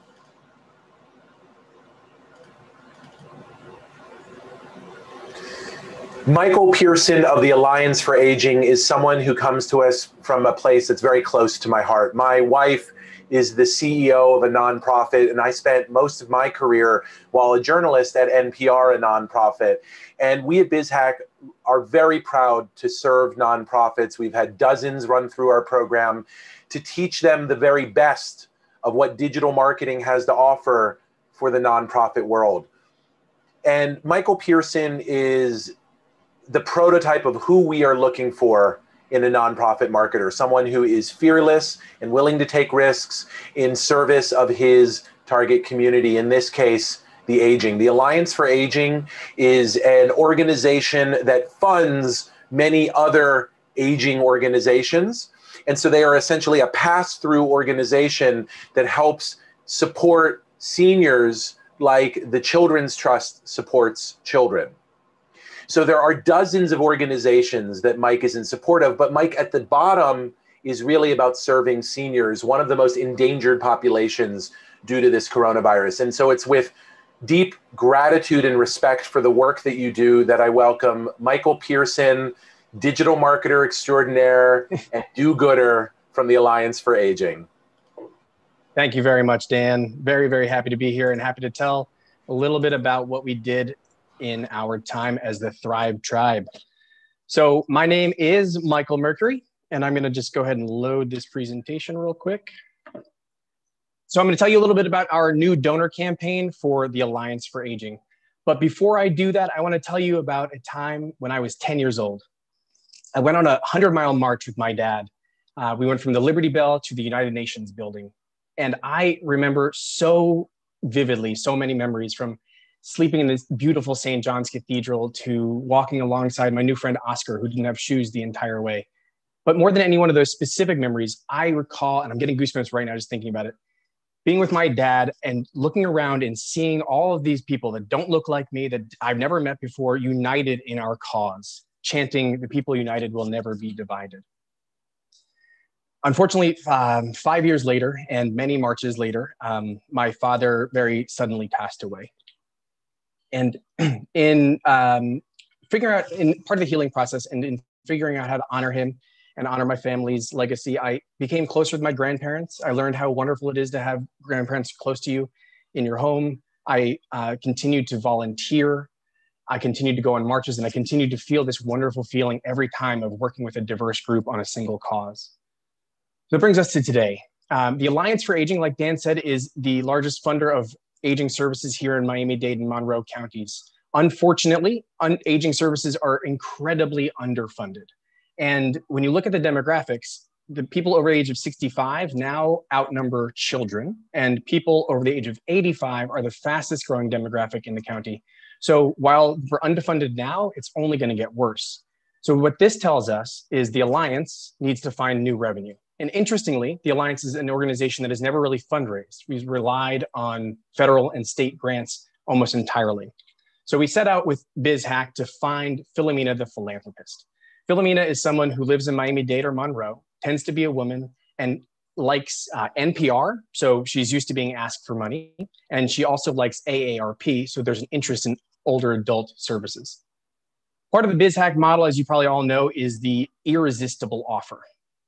Michael Pearson of the Alliance for Aging is someone who comes to us from a place that's very close to my heart. My wife is the CEO of a nonprofit, and I spent most of my career while a journalist at NPR, a nonprofit. And we at BizHack are very proud to serve nonprofits. We've had dozens run through our program to teach them the very best of what digital marketing has to offer for the nonprofit world. And Michael Pearson is the prototype of who we are looking for in a nonprofit marketer, someone who is fearless and willing to take risks in service of his target community. In this case, the aging. The Alliance for Aging is an organization that funds many other aging organizations. And so they are essentially a pass through organization that helps support seniors like the Children's Trust supports children. So there are dozens of organizations that Mike is in support of, but Mike at the bottom is really about serving seniors, one of the most endangered populations due to this coronavirus. And so it's with deep gratitude and respect for the work that you do that I welcome Michael Pearson, digital marketer extraordinaire and do gooder from the Alliance for Aging. Thank you very much, Dan. Very, very happy to be here and happy to tell a little bit about what we did in our time as the Thrive Tribe. So, my name is Michael Mercury, and I'm going to just go ahead and load this presentation real quick. So, I'm going to tell you a little bit about our new donor campaign for the Alliance for Aging. But before I do that, I want to tell you about a time when I was 10 years old. I went on a 100 mile march with my dad. Uh, we went from the Liberty Bell to the United Nations building. And I remember so vividly so many memories from sleeping in this beautiful St. John's Cathedral to walking alongside my new friend Oscar, who didn't have shoes the entire way. But more than any one of those specific memories, I recall, and I'm getting goosebumps right now just thinking about it, being with my dad and looking around and seeing all of these people that don't look like me, that I've never met before, united in our cause, chanting, The people united will never be divided. Unfortunately, um, five years later and many marches later, um, my father very suddenly passed away and in um, figuring out in part of the healing process and in figuring out how to honor him and honor my family's legacy. I became closer with my grandparents. I learned how wonderful it is to have grandparents close to you in your home. I uh, continued to volunteer. I continued to go on marches and i continued to feel this wonderful feeling every time of working with a diverse group on a single cause. So it brings us to today. Um, the alliance for aging like dan said is the largest funder of aging services here in Miami-Dade and Monroe counties. Unfortunately, un- aging services are incredibly underfunded. And when you look at the demographics, the people over the age of 65 now outnumber children, and people over the age of 85 are the fastest growing demographic in the county. So while we're underfunded now, it's only going to get worse. So what this tells us is the alliance needs to find new revenue. And interestingly, the Alliance is an organization that has never really fundraised. We've relied on federal and state grants almost entirely. So we set out with BizHack to find Philomena the philanthropist. Philomena is someone who lives in Miami Dade or Monroe, tends to be a woman, and likes uh, NPR. So she's used to being asked for money. And she also likes AARP. So there's an interest in older adult services. Part of the BizHack model, as you probably all know, is the irresistible offer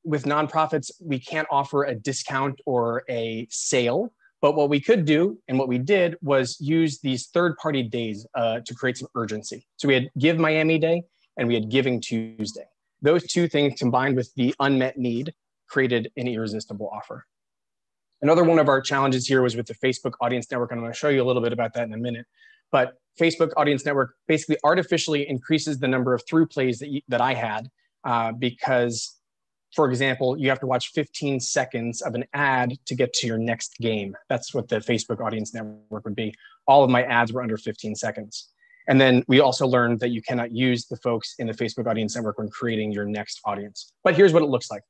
with nonprofits, we can't offer a discount or a sale. But what we could do and what we did was use these third party days uh, to create some urgency. So we had Give Miami Day and we had Giving Tuesday. Those two things combined with the unmet need created an irresistible offer. Another one of our challenges here was with the Facebook Audience Network. And I'm going to show you a little bit about that in a minute. But Facebook Audience Network basically artificially increases the number of through plays that, you, that I had uh, because for example, you have to watch 15 seconds of an ad to get to your next game. That's what the Facebook audience network would be. All of my ads were under 15 seconds. And then we also learned that you cannot use the folks in the Facebook audience network when creating your next audience. But here's what it looks like.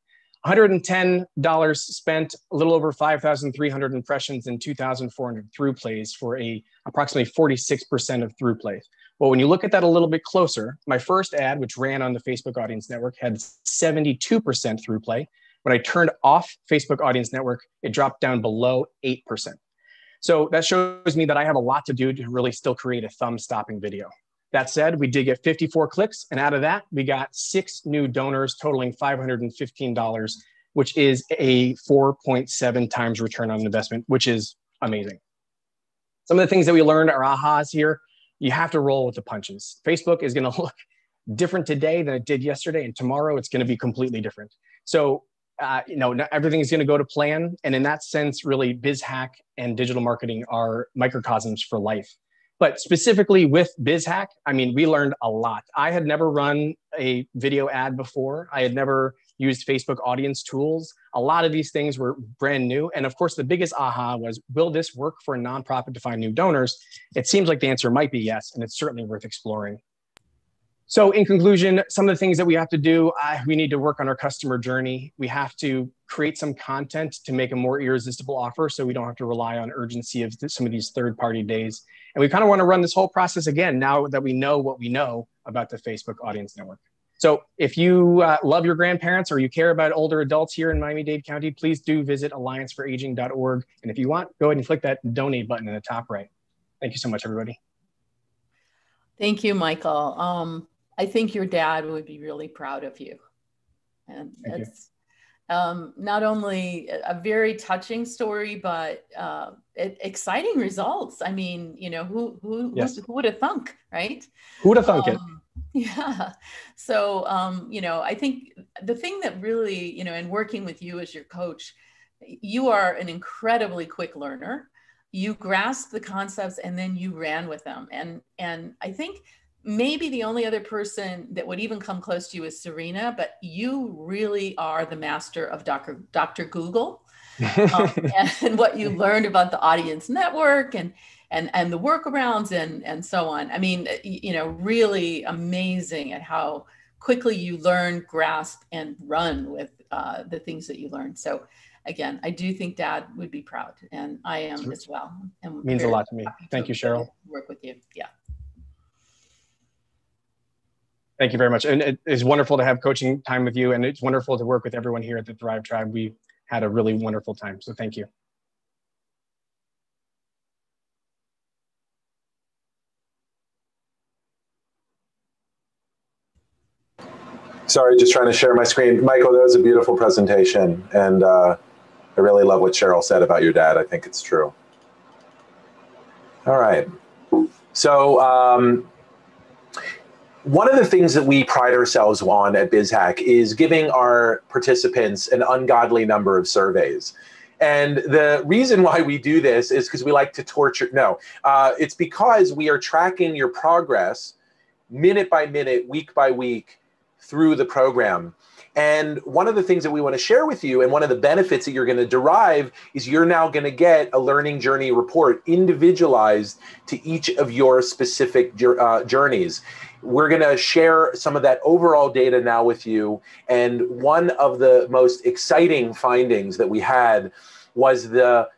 $110 spent, a little over 5,300 impressions and 2,400 through plays for a approximately 46% of through plays. Well, when you look at that a little bit closer, my first ad, which ran on the Facebook Audience Network, had 72% through play. When I turned off Facebook Audience Network, it dropped down below 8%. So that shows me that I have a lot to do to really still create a thumb stopping video. That said, we did get 54 clicks, and out of that, we got six new donors totaling $515, which is a 4.7 times return on investment, which is amazing. Some of the things that we learned are ahas here you have to roll with the punches. Facebook is going to look different today than it did yesterday, and tomorrow it's going to be completely different. So, uh, you know, everything is going to go to plan, and in that sense, really, BizHack and digital marketing are microcosms for life. But specifically with BizHack, I mean, we learned a lot. I had never run a video ad before. I had never used Facebook audience tools. A lot of these things were brand new. And of course, the biggest aha was will this work for a nonprofit to find new donors? It seems like the answer might be yes, and it's certainly worth exploring. So, in conclusion, some of the things that we have to do, uh, we need to work on our customer journey. We have to create some content to make a more irresistible offer so we don't have to rely on urgency of some of these third party days. And we kind of want to run this whole process again now that we know what we know about the Facebook Audience Network. So, if you uh, love your grandparents or you care about older adults here in Miami Dade County, please do visit allianceforaging.org. And if you want, go ahead and click that donate button in the top right. Thank you so much, everybody. Thank you, Michael. Um, I think your dad would be really proud of you. And Thank it's um, not only a very touching story, but uh, it, exciting results. I mean, you know, who who yes. who, who would have thunk, right? Who would have thunk um, it? Yeah. So, um, you know, I think the thing that really, you know, in working with you as your coach, you are an incredibly quick learner. You grasp the concepts and then you ran with them. And and I think maybe the only other person that would even come close to you is Sirena, but you really are the master of Dr. Dr. Google um, and what you learned about the audience network and and and the workarounds and and so on. I mean, you know, really amazing at how quickly you learn, grasp, and run with uh, the things that you learn. So again, I do think Dad would be proud, and I am as well. And means a lot to me. Thank you, Cheryl. Work with you. Yeah. Thank you very much. And it is wonderful to have coaching time with you. And it's wonderful to work with everyone here at the Thrive Tribe. We had a really wonderful time. So thank you. Sorry, just trying to share my screen. Michael, that was a beautiful presentation. And uh, I really love what Cheryl said about your dad. I think it's true. All right. So, um, one of the things that we pride ourselves on at BizHack is giving our participants an ungodly number of surveys. And the reason why we do this is because we like to torture. No, uh, it's because we are tracking your progress minute by minute, week by week through the program. And one of the things that we want to share with you, and one of the benefits that you're going to derive, is you're now going to get a learning journey report individualized to each of your specific uh, journeys. We're going to share some of that overall data now with you. And one of the most exciting findings that we had was the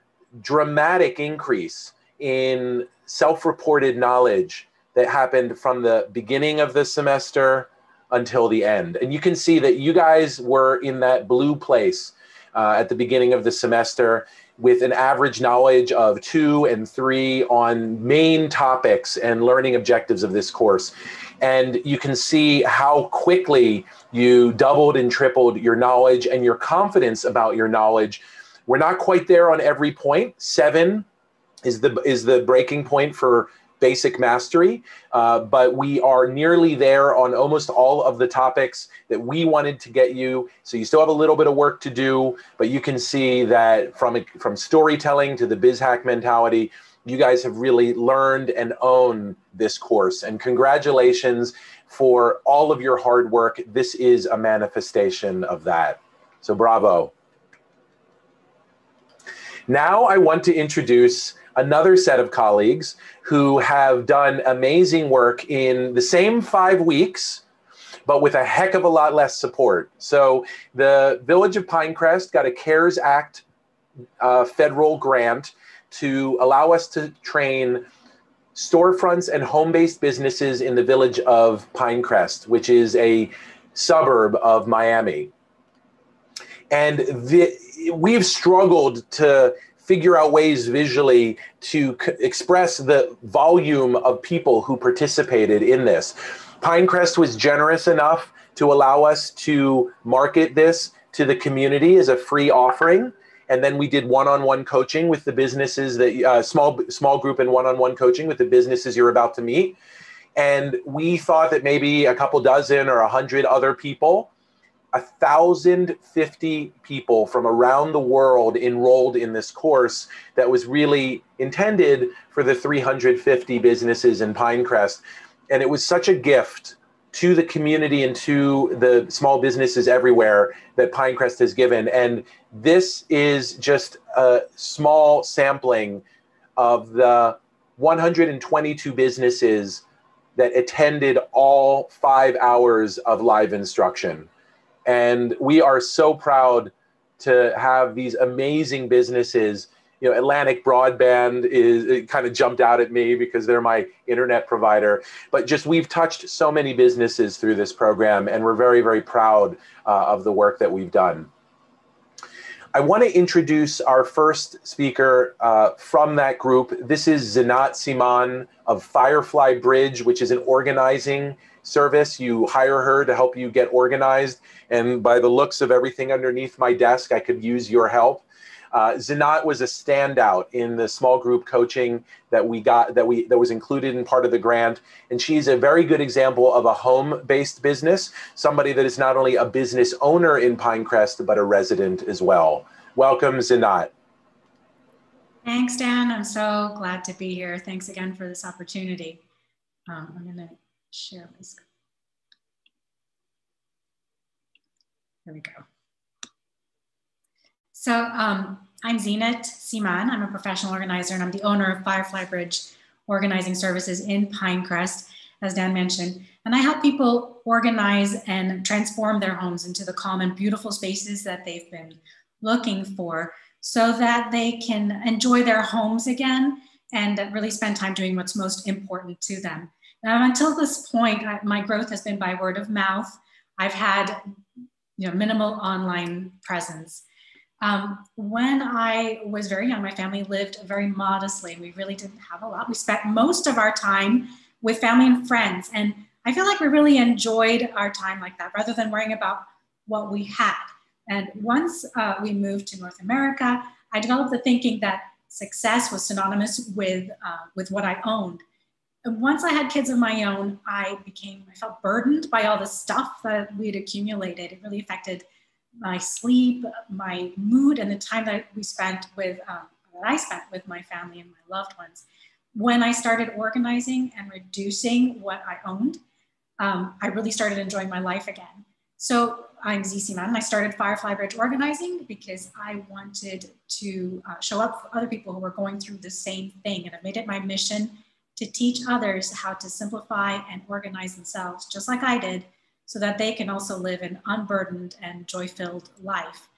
dramatic increase in self reported knowledge that happened from the beginning of the semester until the end. And you can see that you guys were in that blue place uh, at the beginning of the semester with an average knowledge of two and three on main topics and learning objectives of this course and you can see how quickly you doubled and tripled your knowledge and your confidence about your knowledge. We're not quite there on every point. Seven is the is the breaking point for basic mastery, uh, but we are nearly there on almost all of the topics that we wanted to get you. So you still have a little bit of work to do, but you can see that from from storytelling to the BizHack mentality, you guys have really learned and own this course. And congratulations for all of your hard work. This is a manifestation of that. So, bravo. Now, I want to introduce another set of colleagues who have done amazing work in the same five weeks, but with a heck of a lot less support. So, the Village of Pinecrest got a CARES Act uh, federal grant to allow us to train storefronts and home-based businesses in the village of Pinecrest, which is a suburb of Miami. And the, we've struggled to figure out ways visually to c- express the volume of people who participated in this. Pinecrest was generous enough to allow us to market this to the community as a free offering and then we did one-on-one coaching with the businesses that uh, small small group and one-on-one coaching with the businesses you're about to meet. And we thought that maybe a couple dozen or a hundred other people a thousand fifty people from around the world enrolled in this course that was really intended for the 350 businesses in pinecrest. And it was such a gift to the community and to the small businesses everywhere that Pinecrest has given. And this is just a small sampling of the 122 businesses that attended all five hours of live instruction. And we are so proud to have these amazing businesses. You know, Atlantic Broadband is it kind of jumped out at me because they're my internet provider. But just we've touched so many businesses through this program, and we're very, very proud uh, of the work that we've done. I want to introduce our first speaker uh, from that group. This is Zeenat Siman of Firefly Bridge, which is an organizing service. You hire her to help you get organized. And by the looks of everything underneath my desk, I could use your help. Uh, Zeenat was a standout in the small group coaching that we got that we that was included in part of the grant, and she's a very good example of a home-based business, somebody that is not only a business owner in Pinecrest but a resident as well. Welcome, Zeenat. Thanks, Dan. I'm so glad to be here. Thanks again for this opportunity. Um, I'm going to share my screen. There we go. So um, I'm Zeenat Siman. I'm a professional organizer and I'm the owner of Firefly Bridge Organizing Services in Pinecrest, as Dan mentioned. And I help people organize and transform their homes into the calm and beautiful spaces that they've been looking for so that they can enjoy their homes again and really spend time doing what's most important to them. Now, until this point, my growth has been by word of mouth. I've had you know, minimal online presence. Um, when I was very young, my family lived very modestly. We really didn't have a lot. We spent most of our time with family and friends. And I feel like we really enjoyed our time like that rather than worrying about what we had. And once uh, we moved to North America, I developed the thinking that success was synonymous with, uh, with what I owned. And once I had kids of my own, I became, I felt burdened by all the stuff that we had accumulated. It really affected my sleep, my mood, and the time that we spent with, um, that I spent with my family and my loved ones. When I started organizing and reducing what I owned, um, I really started enjoying my life again. So I'm Zeenat Siman, I started Firefly Bridge Organizing because I wanted to uh, show up for other people who were going through the same thing. And I made it my mission to teach others how to simplify and organize themselves, just like I did, so that they can also live an unburdened and joy-filled life.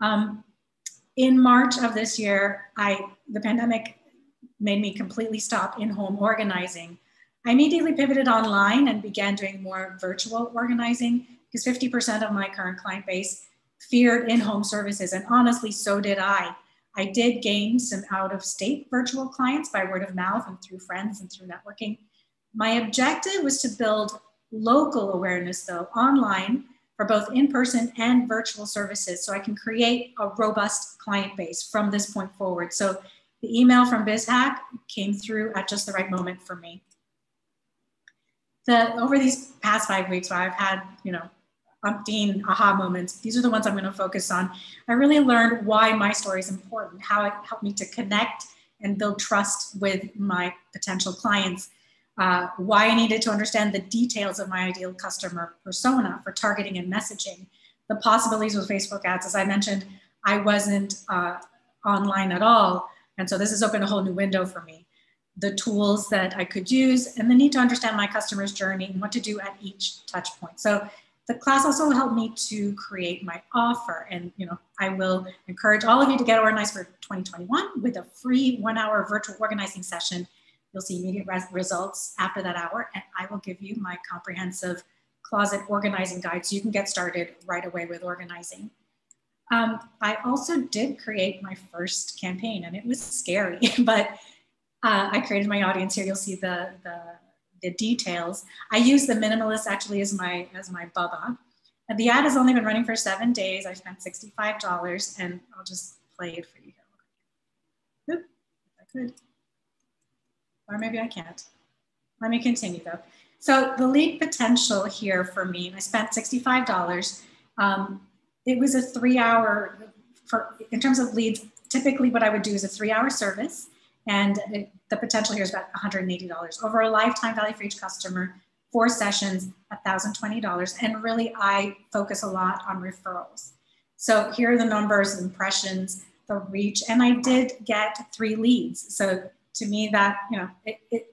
Um, in March of this year, I the pandemic made me completely stop in-home organizing. I immediately pivoted online and began doing more virtual organizing because 50% of my current client base feared in-home services, and honestly, so did I. I did gain some out-of-state virtual clients by word of mouth and through friends and through networking. My objective was to build local awareness though online for both in-person and virtual services so I can create a robust client base from this point forward. So the email from BizHack came through at just the right moment for me. The, over these past five weeks where I've had, you know, umpteen aha moments, these are the ones I'm gonna focus on. I really learned why my story is important, how it helped me to connect and build trust with my potential clients uh, why I needed to understand the details of my ideal customer persona for targeting and messaging, the possibilities with Facebook ads. As I mentioned, I wasn't uh, online at all. And so this has opened a whole new window for me. The tools that I could use and the need to understand my customer's journey and what to do at each touch point. So the class also helped me to create my offer. And you know, I will encourage all of you to get organized for 2021 with a free one hour virtual organizing session You'll see immediate res results after that hour, and I will give you my comprehensive closet organizing guide so you can get started right away with organizing. Um, I also did create my first campaign, and it was scary, but uh, I created my audience here. You'll see the, the, the details. I use the minimalist actually as my, as my bubba. And the ad has only been running for seven days. I spent $65 and I'll just play it for you here. Oop, if I could or maybe I can't. Let me continue though. So the lead potential here for me, I spent $65. Um, it was a three hour, for, in terms of leads, typically what I would do is a three hour service and it, the potential here is about $180. Over a lifetime value for each customer, four sessions, $1,020. And really I focus a lot on referrals. So here are the numbers, impressions, the reach, and I did get three leads. So to me that you know it, it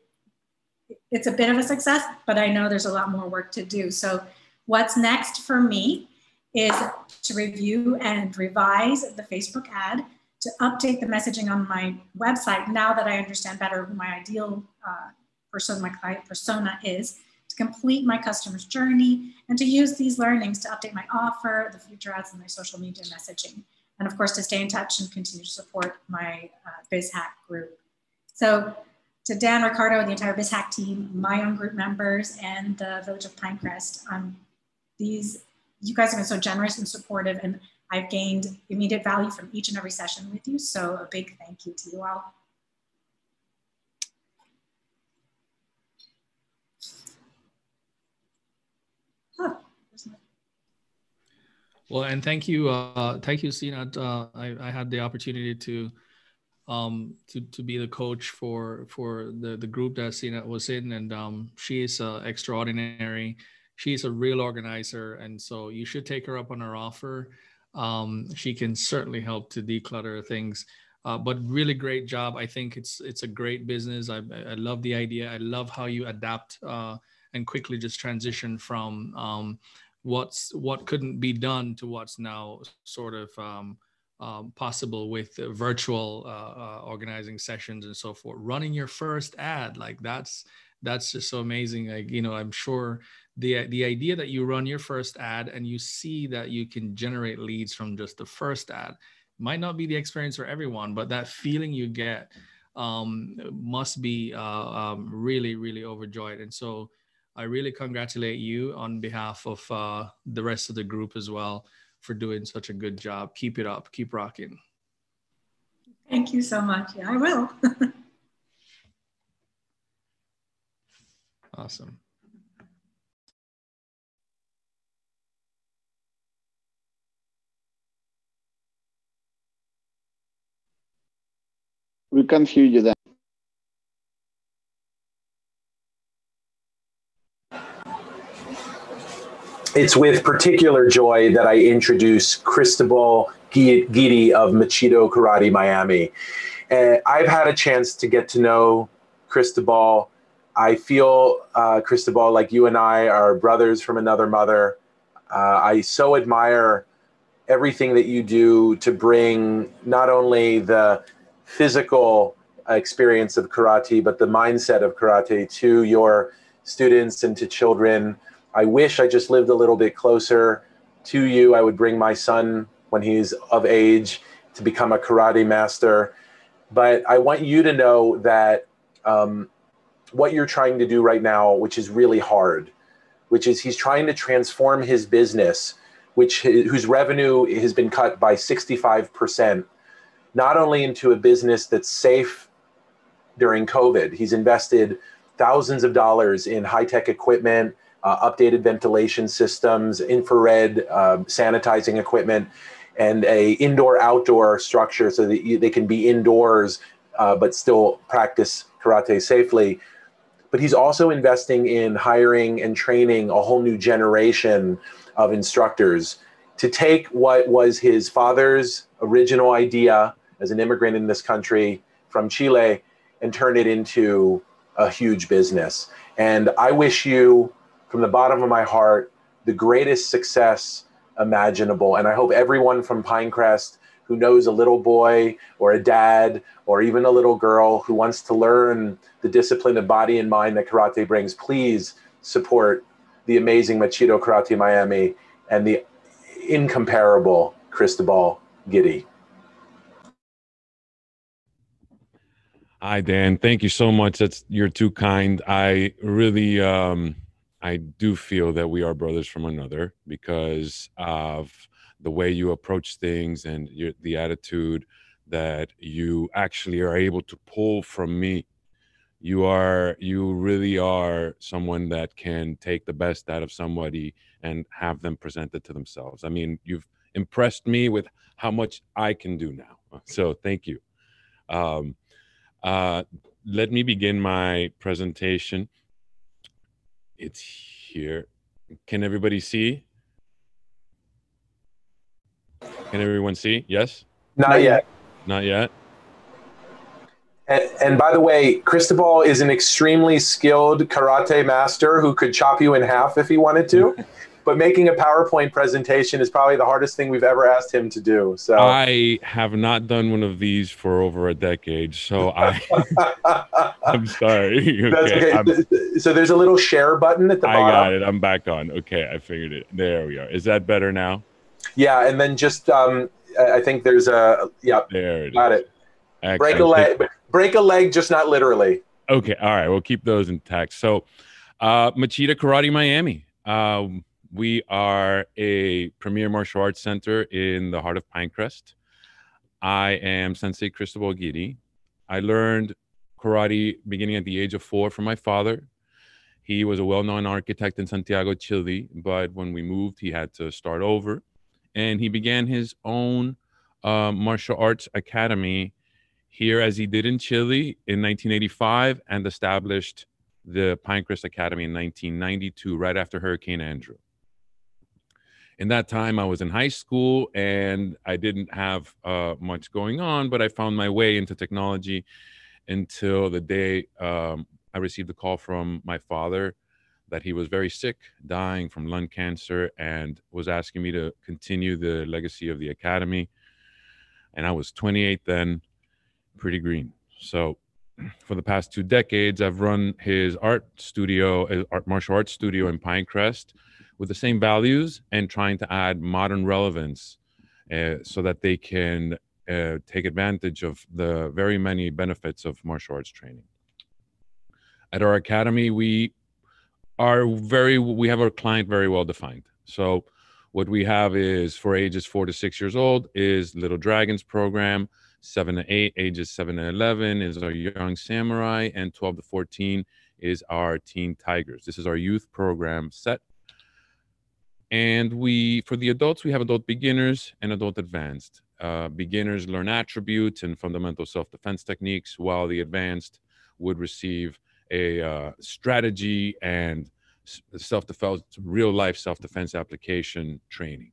it's a bit of a success, but I know there's a lot more work to do. So, what's next for me is to review and revise the Facebook ad, to update the messaging on my website now that I understand better who my ideal uh, person, my client persona is, to complete my customer's journey, and to use these learnings to update my offer, the future ads, and my social media messaging. And of course, to stay in touch and continue to support my uh, BizHack group. So to Dan, Ricardo, and the entire BizHack team, my own group members, and the Village of Pinecrest. Um, these, you guys have been so generous and supportive, and I've gained immediate value from each and every session with you. So a big thank you to you all. Well, and thank you, uh, thank you, Zeenat. Uh, I, I had the opportunity to um, to to be the coach for for the the group that Zeenat was in, and um, she is uh, extraordinary. She's a real organizer, and so you should take her up on her offer. Um, she can certainly help to declutter things. Uh, but really great job. I think it's it's a great business. I, I love the idea. I love how you adapt uh, and quickly just transition from um, what's what couldn't be done to what's now sort of um, um, possible with uh, virtual uh, uh, organizing sessions and so forth. Running your first ad, like that's that's just so amazing. Like you know, I'm sure the the idea that you run your first ad and you see that you can generate leads from just the first ad might not be the experience for everyone, but that feeling you get um, must be uh, um, really really overjoyed. And so I really congratulate you on behalf of uh, the rest of the group as well for doing such a good job. Keep it up. Keep rocking. Thank you so much. Yeah, I will. awesome. We can't hear you then. It's with particular joy that I introduce Cristobal Gidi of Machida Karate Miami. And I've had a chance to get to know Cristobal. I feel, uh, Cristobal, like you and I are brothers from another mother. Uh, I so admire everything that you do to bring not only the physical experience of karate, but the mindset of karate to your students and to children. I wish I just lived a little bit closer to you. I would bring my son when he's of age to become a karate master. But I want you to know that um, what you're trying to do right now, which is really hard, which is he's trying to transform his business, which whose revenue has been cut by 65%, not only into a business that's safe during COVID. He's invested thousands of dollars in high tech equipment uh, updated ventilation systems, infrared uh, sanitizing equipment, and a indoor-outdoor structure so that you, they can be indoors uh, but still practice karate safely. But he's also investing in hiring and training a whole new generation of instructors to take what was his father's original idea as an immigrant in this country from Chile and turn it into a huge business. And I wish you from the bottom of my heart the greatest success imaginable. And I hope everyone from Pinecrest who knows a little boy or a dad or even a little girl who wants to learn the discipline of body and mind that karate brings, please support the amazing Machida Karate Miami and the incomparable Cristobal Gidi. Hi, Dan. Thank you so much. That's you're too kind. I really um I do feel that we are brothers from another because of the way you approach things and your, the attitude that you actually are able to pull from me. You are, you really are someone that can take the best out of somebody and have them present it to themselves. I mean, you've impressed me with how much I can do now. So thank you. Um, uh, let me begin my presentation it's here. Can everybody see? Can everyone see? Yes? Not yet. Not yet. And, and by the way, Cristobal is an extremely skilled karate master who could chop you in half if he wanted to. but making a PowerPoint presentation is probably the hardest thing we've ever asked him to do. So I have not done one of these for over a decade, so I I'm sorry. Okay, okay. I'm- so there's a little share button at the I bottom. I got it. I'm back on. Okay, I figured it. There we are. Is that better now? Yeah, and then just um, I think there's a yeah, There it got is. it. Break a leg, break a leg, just not literally. Okay, all right. We'll keep those intact. So, uh, Machida Karate Miami. Um, we are a premier martial arts center in the heart of Pinecrest. I am Sensei Cristobal Gidi. I learned karate beginning at the age of four from my father. He was a well known architect in Santiago, Chile, but when we moved, he had to start over. And he began his own uh, martial arts academy here as he did in Chile in 1985 and established the Pinecrest Academy in 1992, right after Hurricane Andrew. In that time, I was in high school and I didn't have uh, much going on, but I found my way into technology until the day um, I received a call from my father that he was very sick, dying from lung cancer, and was asking me to continue the legacy of the academy. And I was 28 then, pretty green. So, for the past two decades, I've run his art studio, art martial arts studio in Pinecrest, with the same values and trying to add modern relevance, uh, so that they can uh, take advantage of the very many benefits of martial arts training. At our academy, we are very we have our client very well defined. So what we have is for ages four to six years old is Little Dragons program. Seven to eight, ages seven to eleven is our young samurai, and twelve to fourteen is our teen tigers. This is our youth program set. And we, for the adults, we have adult beginners and adult advanced. Uh, beginners learn attributes and fundamental self-defense techniques, while the advanced would receive a uh, strategy and self-defense, real life self-defense application training.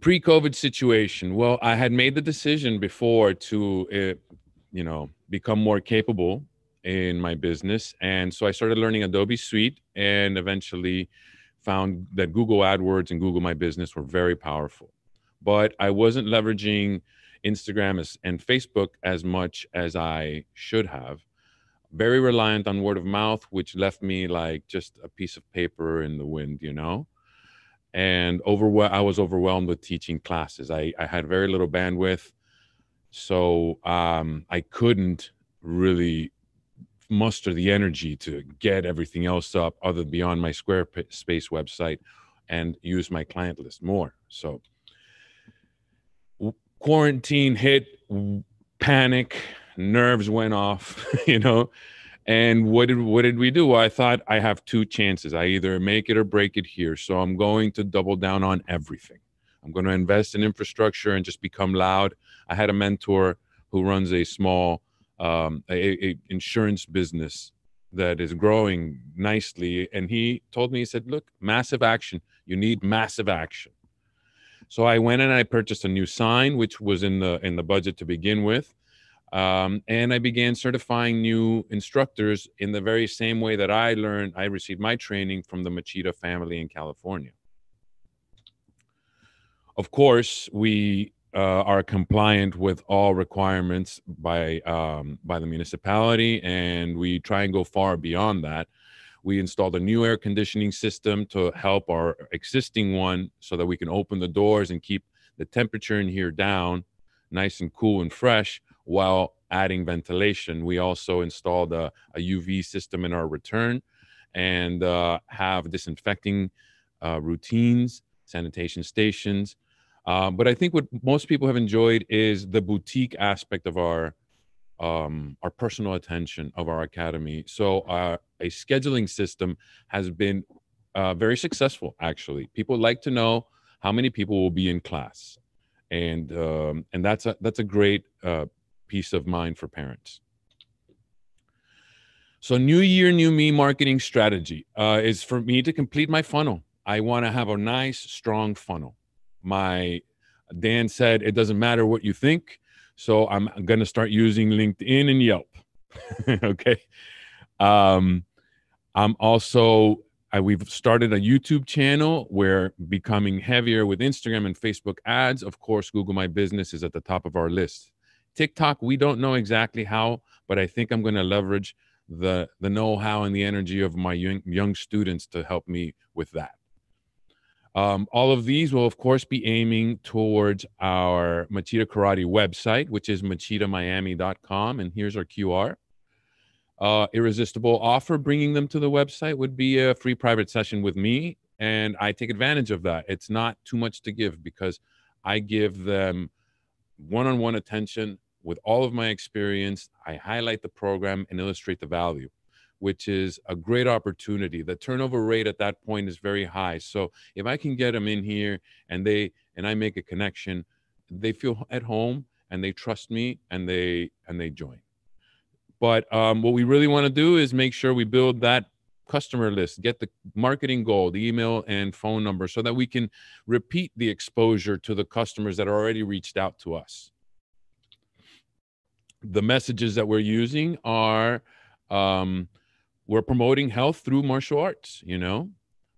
Pre-COVID situation. Well, I had made the decision before to, uh, you know, become more capable in my business, and so I started learning Adobe Suite, and eventually found that Google AdWords and Google My Business were very powerful. But I wasn't leveraging Instagram as, and Facebook as much as I should have. Very reliant on word of mouth, which left me like just a piece of paper in the wind, you know. And over, I was overwhelmed with teaching classes. I, I had very little bandwidth, so um, I couldn't really muster the energy to get everything else up other beyond my Squarespace website and use my client list more. So quarantine hit, panic, nerves went off, you know. And what did what did we do? Well, I thought I have two chances. I either make it or break it here. So I'm going to double down on everything. I'm going to invest in infrastructure and just become loud. I had a mentor who runs a small um, a, a insurance business that is growing nicely, and he told me, he said, "Look, massive action. You need massive action." So I went and I purchased a new sign, which was in the in the budget to begin with, um, and I began certifying new instructors in the very same way that I learned. I received my training from the Machida family in California. Of course, we uh, are compliant with all requirements by um, by the municipality, and we try and go far beyond that. We installed a new air conditioning system to help our existing one, so that we can open the doors and keep the temperature in here down, nice and cool and fresh, while adding ventilation. We also installed a, a UV system in our return, and uh, have disinfecting uh, routines, sanitation stations. Uh, but I think what most people have enjoyed is the boutique aspect of our um, our personal attention of our academy. So uh, a scheduling system has been uh, very successful. Actually, people like to know how many people will be in class, and um, and that's a that's a great uh, peace of mind for parents. So new year, new me marketing strategy uh, is for me to complete my funnel. I want to have a nice, strong funnel my Dan said it doesn't matter what you think. So I'm going to start using LinkedIn and Yelp. okay. Um, I'm also I, we've started a YouTube channel. We're becoming heavier with Instagram and Facebook ads. Of course, Google My Business is at the top of our list. TikTok, we don't know exactly how, but I think I'm going to leverage the the know-how and the energy of my young, young students to help me with that. Um, all of these will, of course, be aiming towards our Machida Karate website, which is machidamiami.com. And here's our QR uh, irresistible offer bringing them to the website would be a free private session with me and i take advantage of that. It's not too much to give because i give them one-on-one attention with all of my experience. I highlight the program and illustrate the value which is a great opportunity. The turnover rate at that point is very high. So if i can get them in here and they and i make a connection they feel at home and they trust me and they and they join. But um, what we really want to do is make sure we build that customer list, get the marketing goal, the email and phone number, so that we can repeat the exposure to the customers that are already reached out to us. The messages that we're using are um, we're promoting health through martial arts, you know.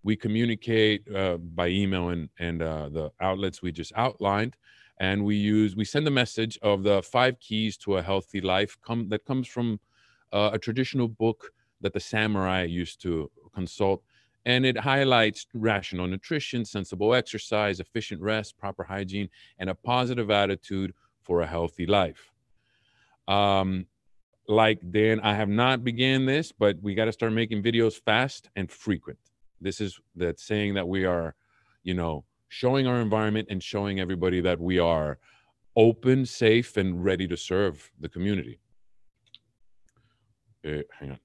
We communicate uh, by email and, and uh, the outlets we just outlined and we use we send the message of the five keys to a healthy life come that comes from uh, a traditional book that the samurai used to consult and it highlights rational nutrition sensible exercise efficient rest proper hygiene and a positive attitude for a healthy life um, like dan i have not began this but we got to start making videos fast and frequent this is that saying that we are you know showing our environment and showing everybody that we are open, safe, and ready to serve the community. Uh, hang on.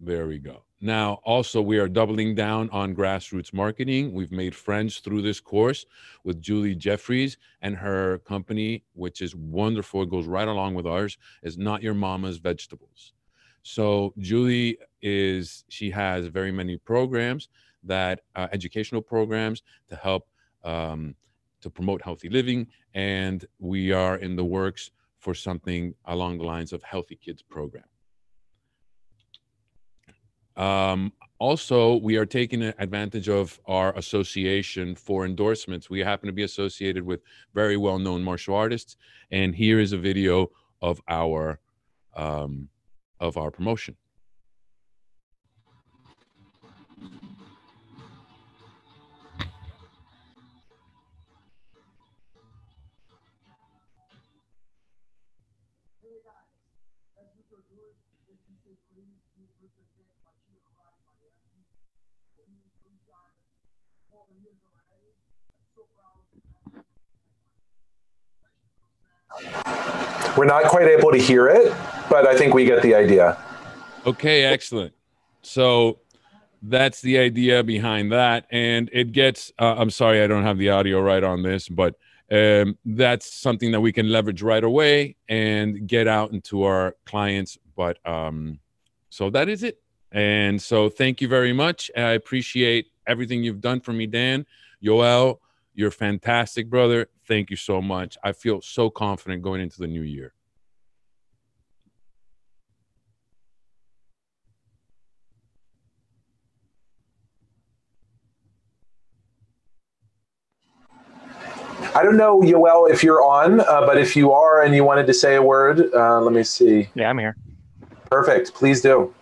There we go. Now, also, we are doubling down on grassroots marketing. We've made friends through this course with Julie Jeffries and her company, which is wonderful. It goes right along with ours, is Not Your Mama's Vegetables. So, Julie is, she has very many programs that uh, educational programs to help um, to promote healthy living, and we are in the works for something along the lines of Healthy Kids program. Um, also, we are taking advantage of our association for endorsements. We happen to be associated with very well-known martial artists, and here is a video of our um, of our promotion. We're not quite able to hear it, but I think we get the idea. Okay, excellent. So that's the idea behind that. And it gets, uh, I'm sorry, I don't have the audio right on this, but um, that's something that we can leverage right away and get out into our clients. But um, so that is it. And so thank you very much. I appreciate everything you've done for me, Dan. Yoel, you're fantastic, brother. Thank you so much. I feel so confident going into the new year. I don't know, Yoel, if you're on, uh, but if you are and you wanted to say a word, uh, let me see. Yeah, I'm here. Perfect. Please do.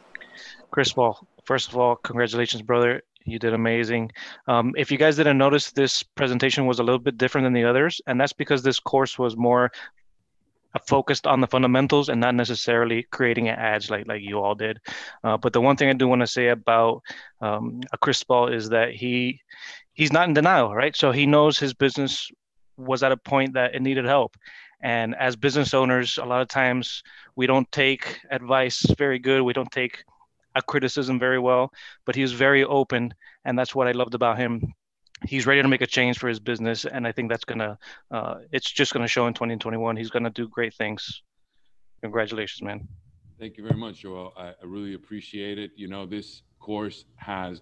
Chris Wall, first of all, congratulations, brother. You did amazing. Um, if you guys didn't notice, this presentation was a little bit different than the others, and that's because this course was more focused on the fundamentals and not necessarily creating ads like like you all did. Uh, but the one thing I do want to say about um, Ball is that he he's not in denial, right? So he knows his business was at a point that it needed help. And as business owners, a lot of times we don't take advice very good. We don't take a criticism very well, but he was very open, and that's what I loved about him. He's ready to make a change for his business, and I think that's gonna, uh, it's just gonna show in 2021. He's gonna do great things. Congratulations, man. Thank you very much, Joel. I, I really appreciate it. You know, this course has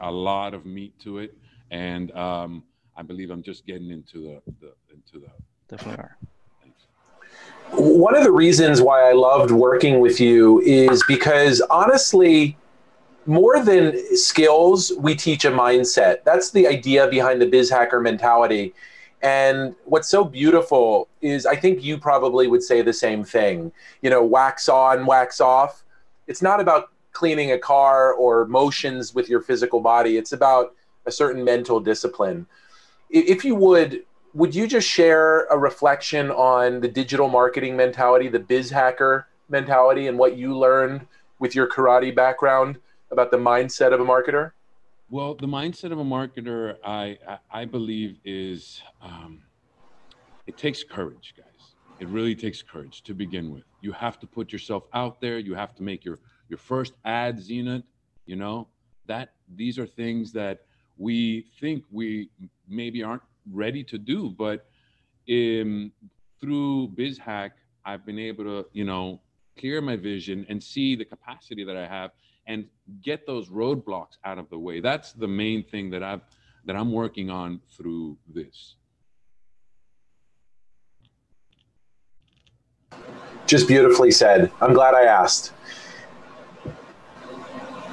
a lot of meat to it, and um, I believe I'm just getting into the, the into the. Definitely are. One of the reasons why I loved working with you is because honestly, more than skills, we teach a mindset. That's the idea behind the biz hacker mentality. And what's so beautiful is I think you probably would say the same thing. You know, wax on, wax off. It's not about cleaning a car or motions with your physical body, it's about a certain mental discipline. If you would, would you just share a reflection on the digital marketing mentality, the biz hacker mentality, and what you learned with your karate background about the mindset of a marketer? Well, the mindset of a marketer, I I believe, is um, it takes courage, guys. It really takes courage to begin with. You have to put yourself out there. You have to make your your first ad, Zeenat. You know that these are things that we think we maybe aren't ready to do, but um, through BizHack, I've been able to, you know, clear my vision and see the capacity that I have and get those roadblocks out of the way. That's the main thing that I've that I'm working on through this. Just beautifully said. I'm glad I asked.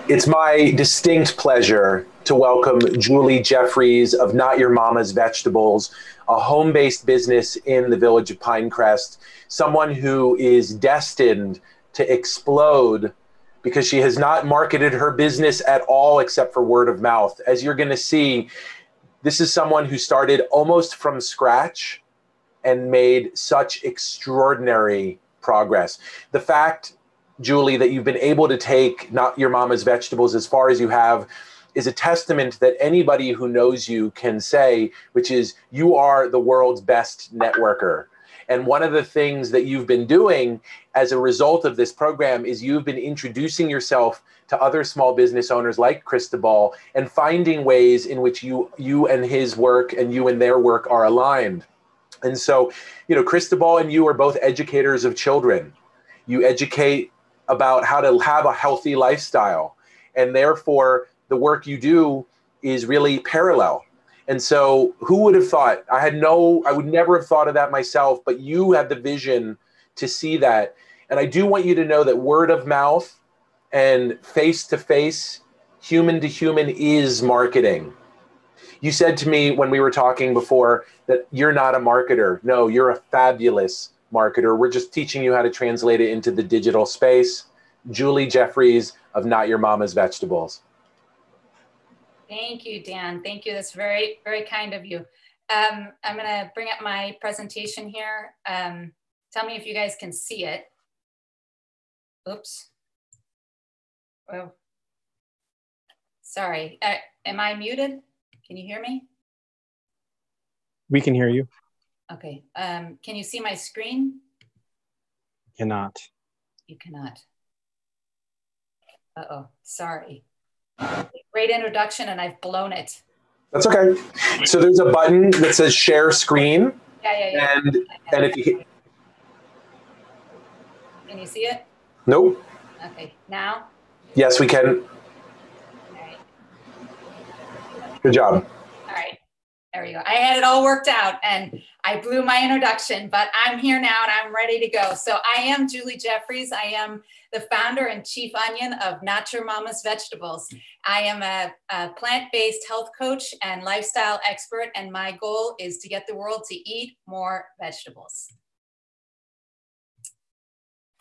It's my distinct pleasure to welcome Julie Jeffries of Not Your Mama's Vegetables, a home based business in the village of Pinecrest, someone who is destined to explode because she has not marketed her business at all except for word of mouth. As you're going to see, this is someone who started almost from scratch and made such extraordinary progress. The fact, Julie, that you've been able to take not your mama's vegetables as far as you have is a testament that anybody who knows you can say, which is you are the world's best networker. And one of the things that you've been doing as a result of this program is you've been introducing yourself to other small business owners like Cristobal and finding ways in which you you and his work and you and their work are aligned. And so, you know, Cristobal and you are both educators of children. You educate about how to have a healthy lifestyle. And therefore, the work you do is really parallel. And so, who would have thought? I had no, I would never have thought of that myself, but you had the vision to see that. And I do want you to know that word of mouth and face to face, human to human is marketing. You said to me when we were talking before that you're not a marketer. No, you're a fabulous marketer. We're just teaching you how to translate it into the digital space. Julie Jeffries of Not Your Mama's Vegetables. Thank you, Dan. Thank you. That's very, very kind of you. Um, I'm going to bring up my presentation here. Um, tell me if you guys can see it. Oops. Well, sorry. Uh, am I muted? Can you hear me? We can hear you. Okay. Um, can you see my screen? Cannot. You cannot. Uh-oh, sorry. Great introduction, and I've blown it. That's okay. So there's a button that says share screen. Yeah, yeah, yeah. And and if you can you see it? Nope. Okay. Now? Yes, we can. Good job. All right. There we go. I had it all worked out and I blew my introduction, but I'm here now and I'm ready to go. So I am Julie Jeffries. I am the founder and chief onion of Not Your Mama's Vegetables. I am a, a plant-based health coach and lifestyle expert, and my goal is to get the world to eat more vegetables.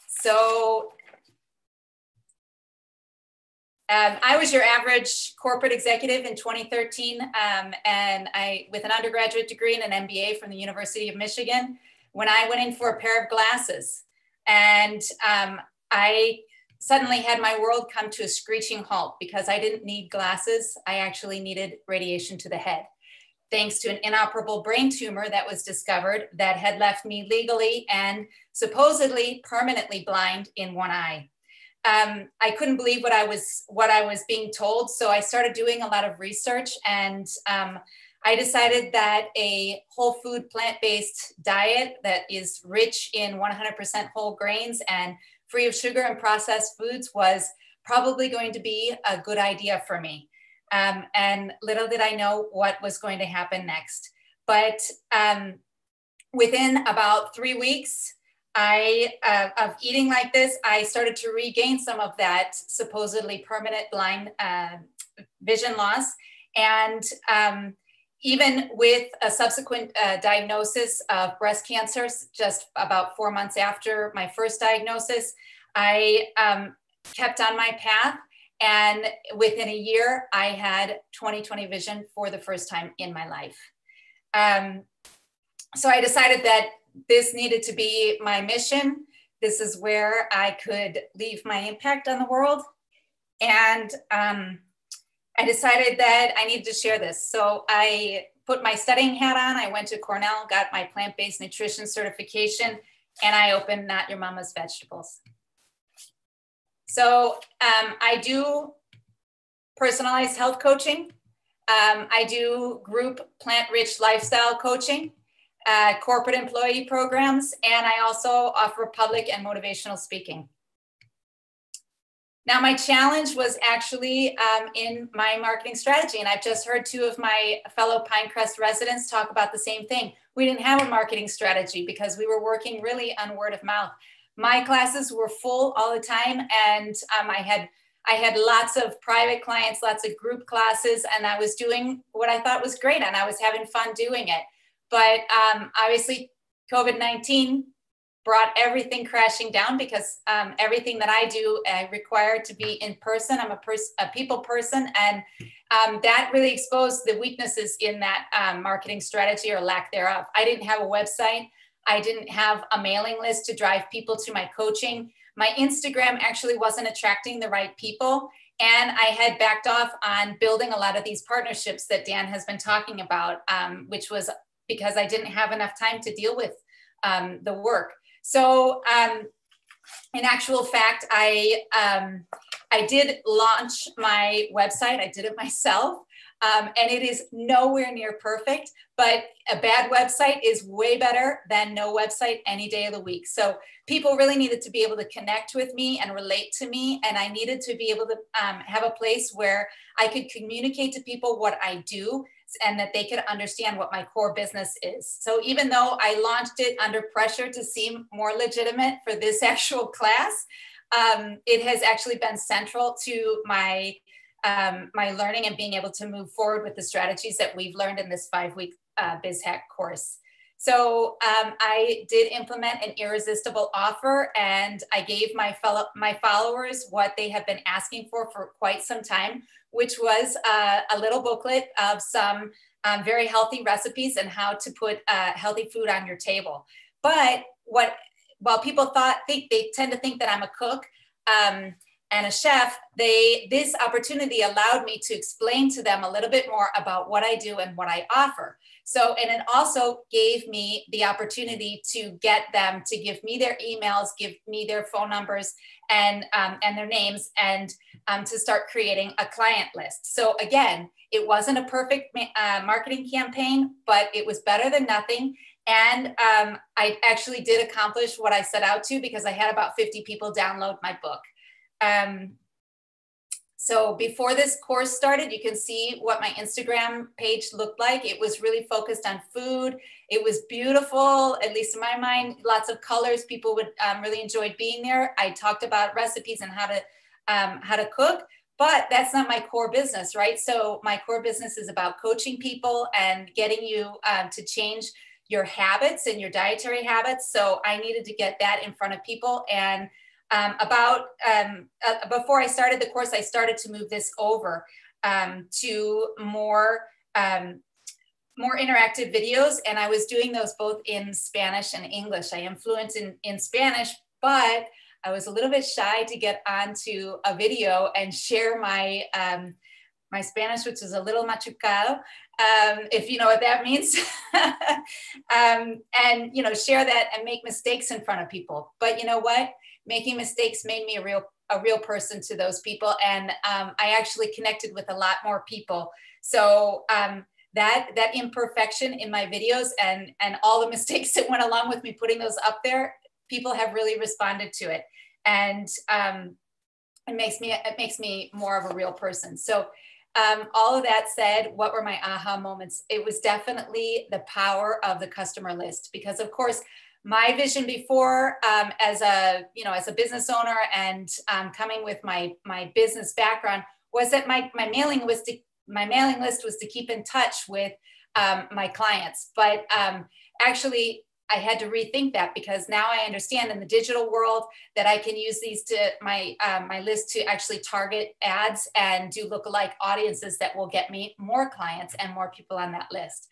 So um, I was your average corporate executive in 2013, um, and I, with an undergraduate degree and an MBA from the University of Michigan, when I went in for a pair of glasses, and um, I suddenly had my world come to a screeching halt because I didn't need glasses. I actually needed radiation to the head, thanks to an inoperable brain tumor that was discovered that had left me legally and supposedly permanently blind in one eye um, I couldn't believe what I was what I was being told. So I started doing a lot of research, and um, I decided that a whole food plant based diet that is rich in 100% whole grains and free of sugar and processed foods was probably going to be a good idea for me. Um, and little did I know what was going to happen next. But um, within about three weeks, I, uh, of eating like this, I started to regain some of that supposedly permanent blind uh, vision loss. And um, even with a subsequent uh, diagnosis of breast cancer, just about four months after my first diagnosis, I um, kept on my path. And within a year, I had 20/20 vision for the first time in my life. Um, so I decided that this needed to be my mission. This is where I could leave my impact on the world. And um, I decided that I needed to share this. So I put my studying hat on. I went to Cornell, got my plant based nutrition certification, and I opened Not Your Mama's Vegetables. So um, I do personalized health coaching. Um, I do group plant rich lifestyle coaching uh, corporate employee programs, and I also offer public and motivational speaking. Now, my challenge was actually um, in my marketing strategy, and I've just heard two of my fellow Pinecrest residents talk about the same thing. We didn't have a marketing strategy because we were working really on word of mouth. My classes were full all the time, and um, I had I had lots of private clients, lots of group classes, and I was doing what I thought was great, and I was having fun doing it. But um, obviously, COVID 19 brought everything crashing down because um, everything that I do uh, required to be in person. I'm a, pers- a people person, and um, that really exposed the weaknesses in that um, marketing strategy or lack thereof. I didn't have a website. I didn't have a mailing list to drive people to my coaching. My Instagram actually wasn't attracting the right people. And I had backed off on building a lot of these partnerships that Dan has been talking about, um, which was because I didn't have enough time to deal with um, the work. So um, in actual fact, I, um, I did launch my website. I did it myself. Um, and it is nowhere near perfect, but a bad website is way better than no website any day of the week. So people really needed to be able to connect with me and relate to me. And I needed to be able to um, have a place where I could communicate to people what I do and that they could understand what my core business is. So even though I launched it under pressure to seem more legitimate for this actual class, um, it has actually been central to my um, my learning and being able to move forward with the strategies that we've learned in this five week uh, BizHack course. So um, I did implement an irresistible offer, and I gave my fellow my followers what they have been asking for for quite some time, which was uh, a little booklet of some um, very healthy recipes and how to put uh, healthy food on your table. But what while people thought think they tend to think that I'm a cook. Um, and a chef, they this opportunity allowed me to explain to them a little bit more about what I do and what I offer. So, and it also gave me the opportunity to get them to give me their emails, give me their phone numbers and, um, and their names, and um, to start creating a client list. So, again, it wasn't a perfect uh, marketing campaign, but it was better than nothing. And um, I actually did accomplish what I set out to because I had about 50 people download my book. Um, so before this course started, you can see what my Instagram page looked like. It was really focused on food. It was beautiful, at least in my mind, lots of colors. People would um, really enjoy being there. I talked about recipes and how to um, how to cook, but that's not my core business, right? So my core business is about coaching people and getting you um, to change your habits and your dietary habits. So I needed to get that in front of people and um, about um, uh, before I started the course, I started to move this over um, to more um, more interactive videos, and I was doing those both in Spanish and English. I am fluent in in Spanish, but I was a little bit shy to get onto a video and share my um, my Spanish, which is a little machucado, um, if you know what that means, um, and you know share that and make mistakes in front of people. But you know what? making mistakes made me a real a real person to those people and um, i actually connected with a lot more people so um, that that imperfection in my videos and and all the mistakes that went along with me putting those up there people have really responded to it. And um, it makes me it makes me more of a real person. So um, all of that said, what were my aha moments? It was definitely the power of the customer list because, of course, my vision before um, as a you know as a business owner and um, coming with my my business background was that my my mailing was to my mailing list was to keep in touch with um, my clients. But um, actually I had to rethink that because now I understand in the digital world that I can use these to my um, my list to actually target ads and do lookalike audiences that will get me more clients and more people on that list.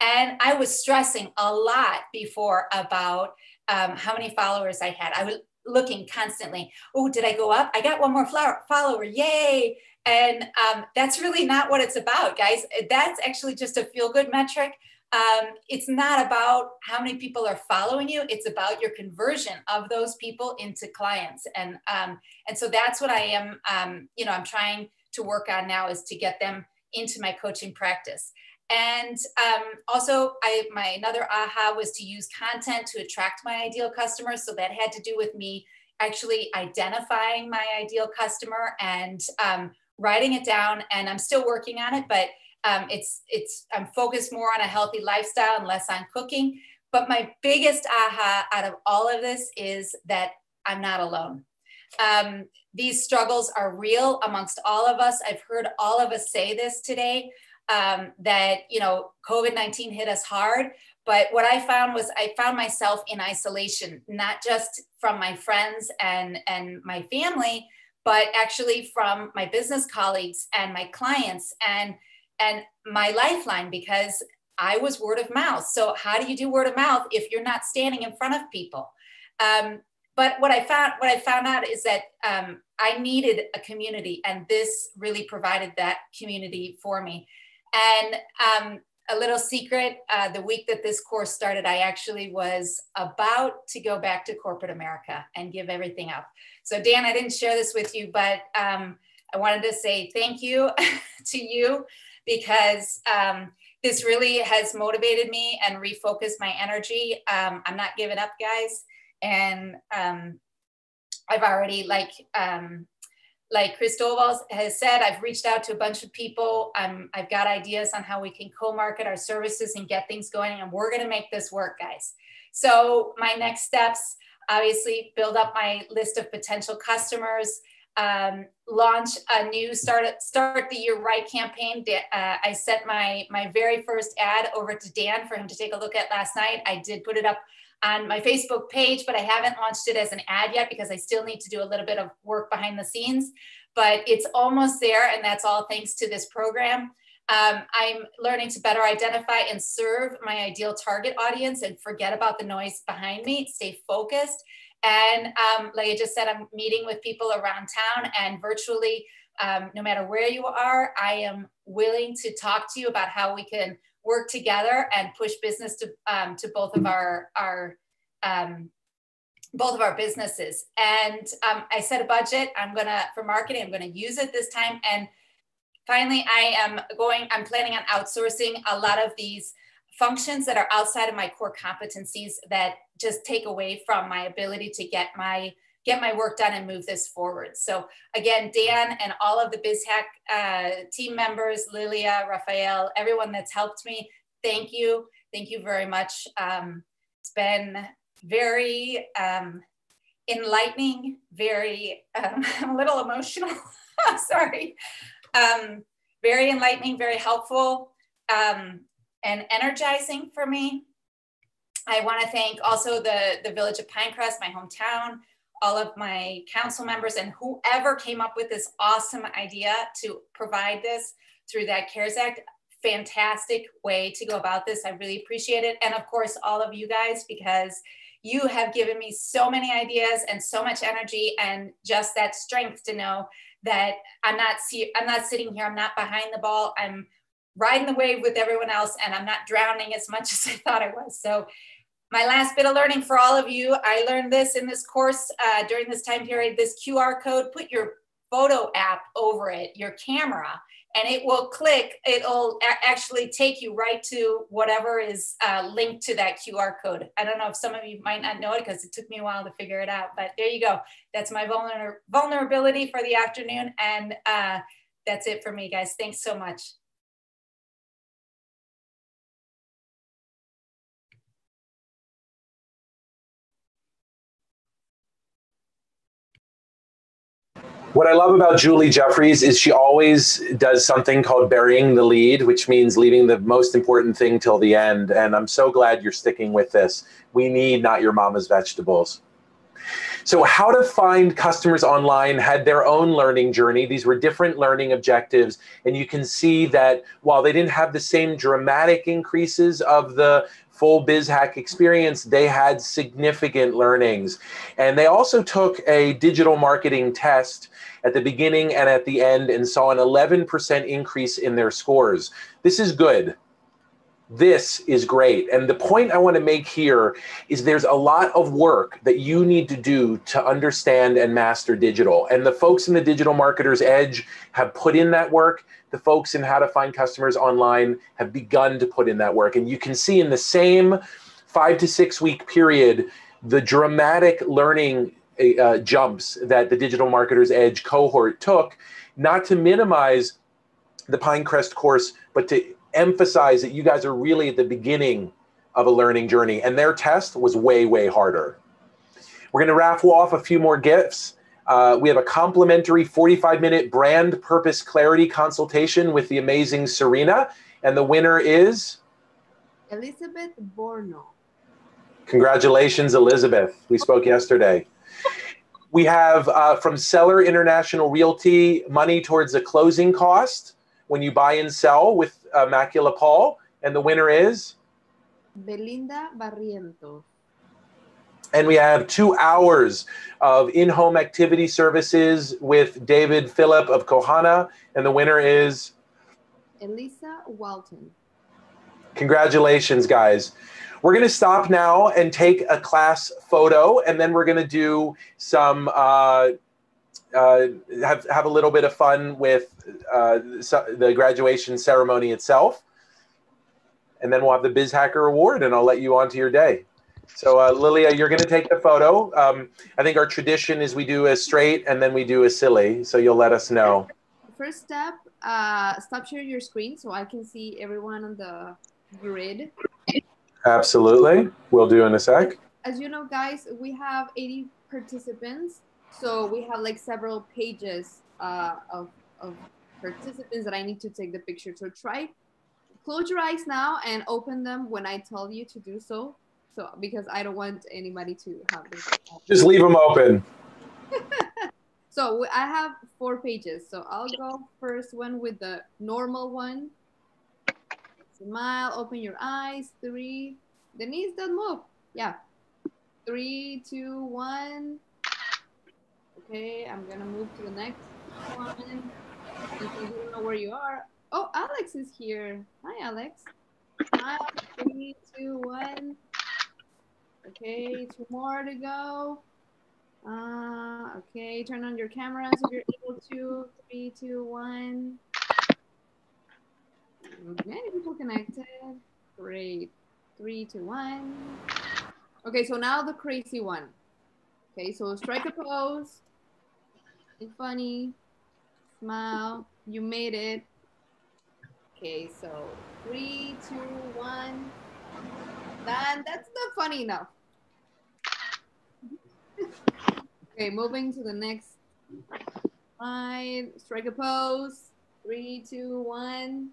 And I was stressing a lot before about um, how many followers I had. I was looking constantly. Oh, did I go up? I got one more flower, follower. Yay! And um, that's really not what it's about, guys. That's actually just a feel good metric um, it's not about how many people are following you. It's about your conversion of those people into clients. And um, and so that's what i am um, you know i'm trying to work on now is to get them into my coaching practice. And um, also i my another aha was to use content to attract my ideal customer. So that had to do with me actually identifying my ideal customer and um, writing it down. And i'm still working on it but um, it's it's I'm focused more on a healthy lifestyle and less on cooking. But my biggest aha out of all of this is that I'm not alone. Um, these struggles are real amongst all of us. I've heard all of us say this today um, that you know COVID nineteen hit us hard. But what I found was I found myself in isolation, not just from my friends and and my family, but actually from my business colleagues and my clients and and my lifeline because I was word of mouth. So how do you do word of mouth if you're not standing in front of people? Um, but what I found, what I found out is that um, I needed a community, and this really provided that community for me. And um, a little secret: uh, the week that this course started, I actually was about to go back to corporate America and give everything up. So, Dan, I didn't share this with you, but um, I wanted to say thank you to you because um, this really has motivated me and refocused my energy. Um, I'm not giving up, guys. And um, I've already, like, um, like Cristobal has said, I've reached out to a bunch of people. Um, I've got ideas on how we can co-market our services and get things going, and we're going to make this work, guys. So my next steps, obviously, build up my list of potential customers, um, launch a new start start the year right campaign. Uh, I sent my my very first ad over to Dan for him to take a look at last night. I did put it up on my Facebook page, but I haven't launched it as an ad yet because I still need to do a little bit of work behind the scenes. But it's almost there, and that's all thanks to this program. Um, I'm learning to better identify and serve my ideal target audience and forget about the noise behind me, stay focused, and um, like I just said, I'm meeting with people around town and virtually, um, no matter where you are, I am willing to talk to you about how we can work together and push business to, um, to both of our, our um, both of our businesses. And um, I set a budget. I'm gonna for marketing. I'm gonna use it this time. And finally, I am going. I'm planning on outsourcing a lot of these functions that are outside of my core competencies that just take away from my ability to get my get my work done and move this forward. So again, Dan and all of the BizHack uh, team members, Lilia, Rafael, everyone that's helped me, thank you. Thank you very much. Um, it's been very um, enlightening, very, um, I'm a little emotional, sorry. Um, very enlightening, very helpful. Um, and energizing for me. I want to thank also the, the village of Pinecrest, my hometown, all of my council members, and whoever came up with this awesome idea to provide this through that CARES Act. Fantastic way to go about this. I really appreciate it. And of course, all of you guys, because you have given me so many ideas and so much energy and just that strength to know that I'm not see I'm not sitting here, I'm not behind the ball. I'm riding the wave with everyone else and I'm not drowning as much as I thought I was. So my last bit of learning for all of you, I learned this in this course uh, during this time period, this QR code, put your photo app over it, your camera, and it will click, it'll actually take you right to whatever is uh, linked to that QR code. I don't know if some of you might not know it because it took me a while to figure it out, but there you go. That's my vulner vulnerability for the afternoon. And uh, that's it for me, guys. Thanks so much. What I love about Julie Jeffries is she always does something called burying the lead, which means leaving the most important thing till the end. And I'm so glad you're sticking with this. We need not your mama's vegetables. So, how to find customers online had their own learning journey. These were different learning objectives. And you can see that while they didn't have the same dramatic increases of the full BizHack experience, they had significant learnings. And they also took a digital marketing test at the beginning and at the end and saw an 11% increase in their scores. This is good. This is great. And the point I want to make here is there's a lot of work that you need to do to understand and master digital. And the folks in the Digital Marketers Edge have put in that work. The folks in How to Find Customers Online have begun to put in that work. And you can see in the same five to six week period the dramatic learning uh, jumps that the Digital Marketers Edge cohort took, not to minimize the Pinecrest course, but to emphasize that you guys are really at the beginning of a learning journey, and their test was way, way harder. We're going to raffle off a few more gifts. Uh, we have a complimentary 45 minute brand purpose clarity consultation with the amazing Sirena, and the winner is Elizabeth Borno. Congratulations, Elizabeth. We spoke yesterday. We have uh, from Seller International Realty money towards the closing cost when you buy and sell with uh, Macula Paul, and the winner is Belinda Barrientos. And we have two hours of in home activity services with David Phillip of Cohana, and the winner is Elisa Walton. Congratulations, guys. We're going to stop now and take a class photo, and then we're going to do some. Uh, uh, have have a little bit of fun with uh, the graduation ceremony itself, and then we'll have the Biz Hacker Award, and I'll let you on to your day. So, uh, Lilia, you're going to take the photo. Um, I think our tradition is we do a straight and then we do a silly. So you'll let us know. First step, uh, stop sharing your screen so I can see everyone on the grid. Absolutely. We'll do in a sec. As you know, guys, we have 80 participants. So we have like several pages uh, of, of participants that I need to take the picture. So try, close your eyes now and open them when I tell you to do so. So because I don't want anybody to have this. Just leave them open. so I have four pages. So I'll go first one with the normal one. Smile, open your eyes. Three. The knees don't move. Yeah. Three, two, one. Okay, I'm gonna move to the next one. you don't know where you are. Oh, Alex is here. Hi, Alex. Smile. Three, two, one. Okay, two more to go. Uh, okay, turn on your cameras if you're able to. Three, two, one. Many people connected. Great. Three, two, one. Okay, so now the crazy one. Okay, so strike a pose. Be funny. Smile. You made it. Okay, so three, two, one. Then that's not funny enough. okay, moving to the next slide. Strike a pose. Three, two, one.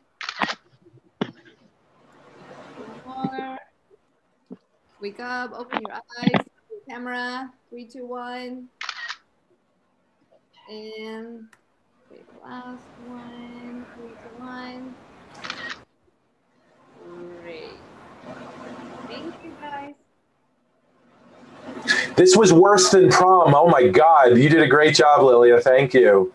more. Wake up, open your eyes, camera. Three, two, one. And the last one. Three, two, one. Great. Thank you, guys. This was worse than prom. Oh my God. You did a great job, Lilia. Thank you.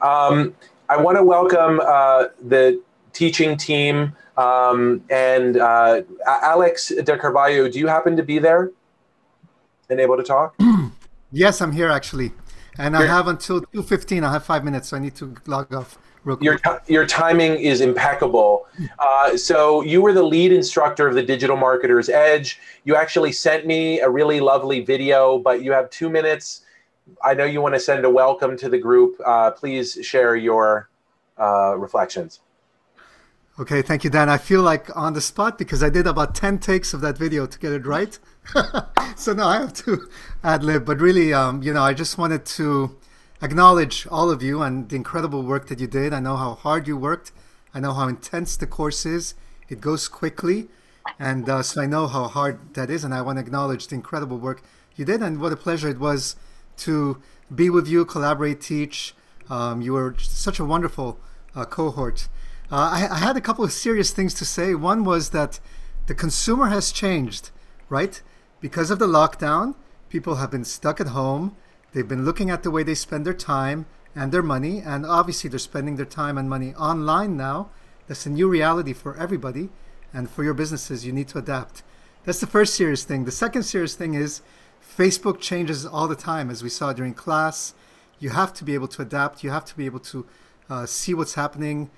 Um, I want to welcome uh, the teaching team um, and uh, Alex de Carvalho. Do you happen to be there and able to talk? yes, I'm here actually. And I have until 2.15. I have five minutes, so I need to log off real. Your, your timing is impeccable. Uh, so you were the lead instructor of the Digital Marketers Edge. You actually sent me a really lovely video, but you have two minutes. I know you want to send a welcome to the group. Uh, please share your uh, reflections. Okay, thank you, Dan. I feel like on the spot because I did about 10 takes of that video to get it right. so now I have to ad lib. But really, um, you know, I just wanted to acknowledge all of you and the incredible work that you did. I know how hard you worked. I know how intense the course is. It goes quickly. And uh, so I know how hard that is. And I want to acknowledge the incredible work you did and what a pleasure it was to be with you, collaborate, teach. Um, you were such a wonderful uh, cohort. Uh, I, I, had a couple of serious things to say. One was that the consumer has changed, right? Because of the lockdown, people have been stuck at home. They've been looking at the way they spend their time and their money, and obviously they're spending their time and money online now. That's a new reality for everybody, and for your businesses, you need to adapt. That's the first serious thing. The second serious thing is Facebook changes all the time, as we saw during class. You have to be able to adapt. You have to be able to uh, see what's happening,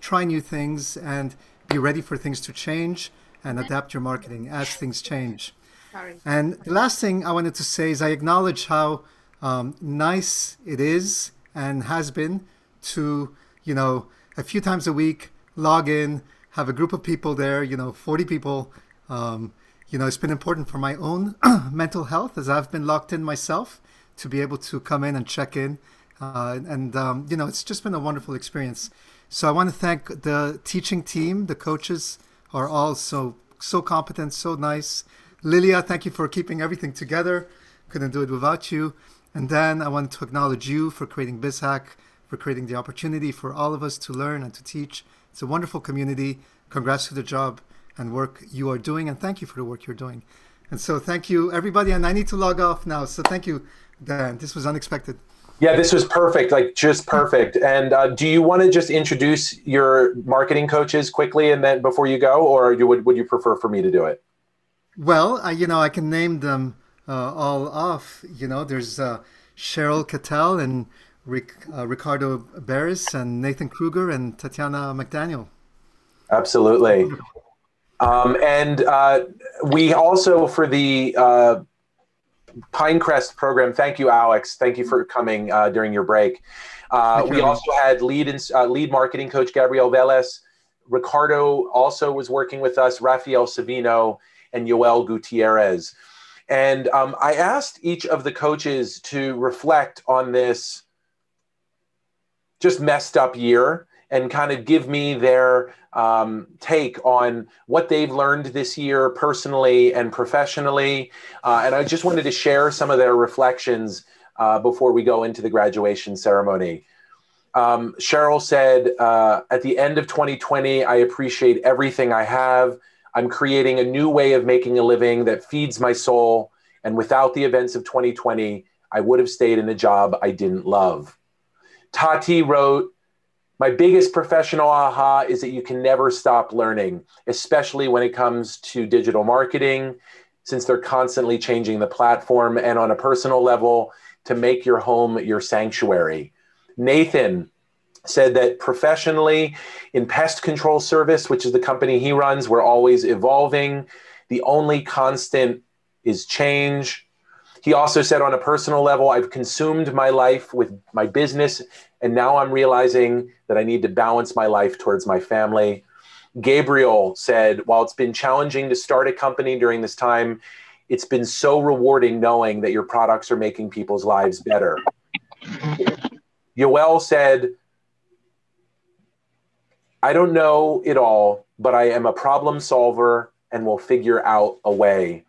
try new things, and be ready for things to change and adapt your marketing as things change. Sorry. And the last thing I wanted to say is I acknowledge how um, nice it is and has been to, you know, a few times a week log in, have a group of people there, you know, 40 people. Um, you know, it's been important for my own mental health as I've been locked in myself to be able to come in and check in. Uh, and, um, you know, it's just been a wonderful experience. So I want to thank the teaching team. The coaches are all so, so competent, so nice. Lilia, thank you for keeping everything together. Couldn't do it without you. And then I wanted to acknowledge you for creating BizHack, for creating the opportunity for all of us to learn and to teach. It's a wonderful community. Congrats to the job and work you are doing, and thank you for the work you're doing. And so, thank you, everybody. And I need to log off now. So, thank you, Dan. This was unexpected. Yeah, this was perfect, like just perfect. And uh, do you want to just introduce your marketing coaches quickly, and then before you go, or you would would you prefer for me to do it? Well, I, you know, I can name them uh, all off. You know, there's uh, Cheryl Cattell and Ric, uh, Ricardo Barris and Nathan Kruger and Tatiana McDaniel. Absolutely. Um, and uh, we also, for the uh, Pinecrest program, thank you, Alex. Thank you for coming uh, during your break. Uh, we also had lead, in, uh, lead marketing coach Gabriel Velez. Ricardo also was working with us, Rafael Savino, and Yoel Gutierrez. And um, I asked each of the coaches to reflect on this just messed up year and kind of give me their um, take on what they've learned this year personally and professionally. Uh, and I just wanted to share some of their reflections uh, before we go into the graduation ceremony. Um, Cheryl said, uh, at the end of 2020, I appreciate everything I have. I'm creating a new way of making a living that feeds my soul. And without the events of 2020, I would have stayed in a job I didn't love. Tati wrote, my biggest professional aha is that you can never stop learning, especially when it comes to digital marketing, since they're constantly changing the platform and on a personal level to make your home your sanctuary. Nathan said that professionally in pest control service, which is the company he runs, we're always evolving. The only constant is change. He also said, on a personal level, I've consumed my life with my business, and now I'm realizing that I need to balance my life towards my family. Gabriel said, while it's been challenging to start a company during this time, it's been so rewarding knowing that your products are making people's lives better. Yoel said, I don't know it all, but I am a problem solver and will figure out a way.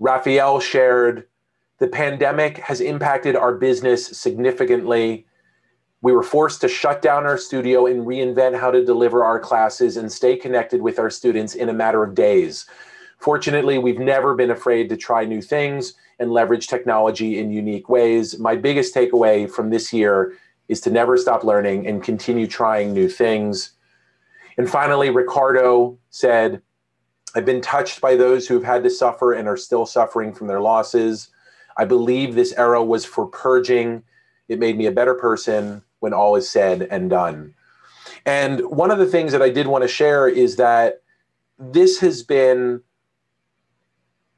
Raphael shared the pandemic has impacted our business significantly. We were forced to shut down our studio and reinvent how to deliver our classes and stay connected with our students in a matter of days. Fortunately, we've never been afraid to try new things and leverage technology in unique ways. My biggest takeaway from this year is to never stop learning and continue trying new things. And finally, Ricardo said, I've been touched by those who've had to suffer and are still suffering from their losses. I believe this era was for purging. It made me a better person when all is said and done. And one of the things that I did want to share is that this has been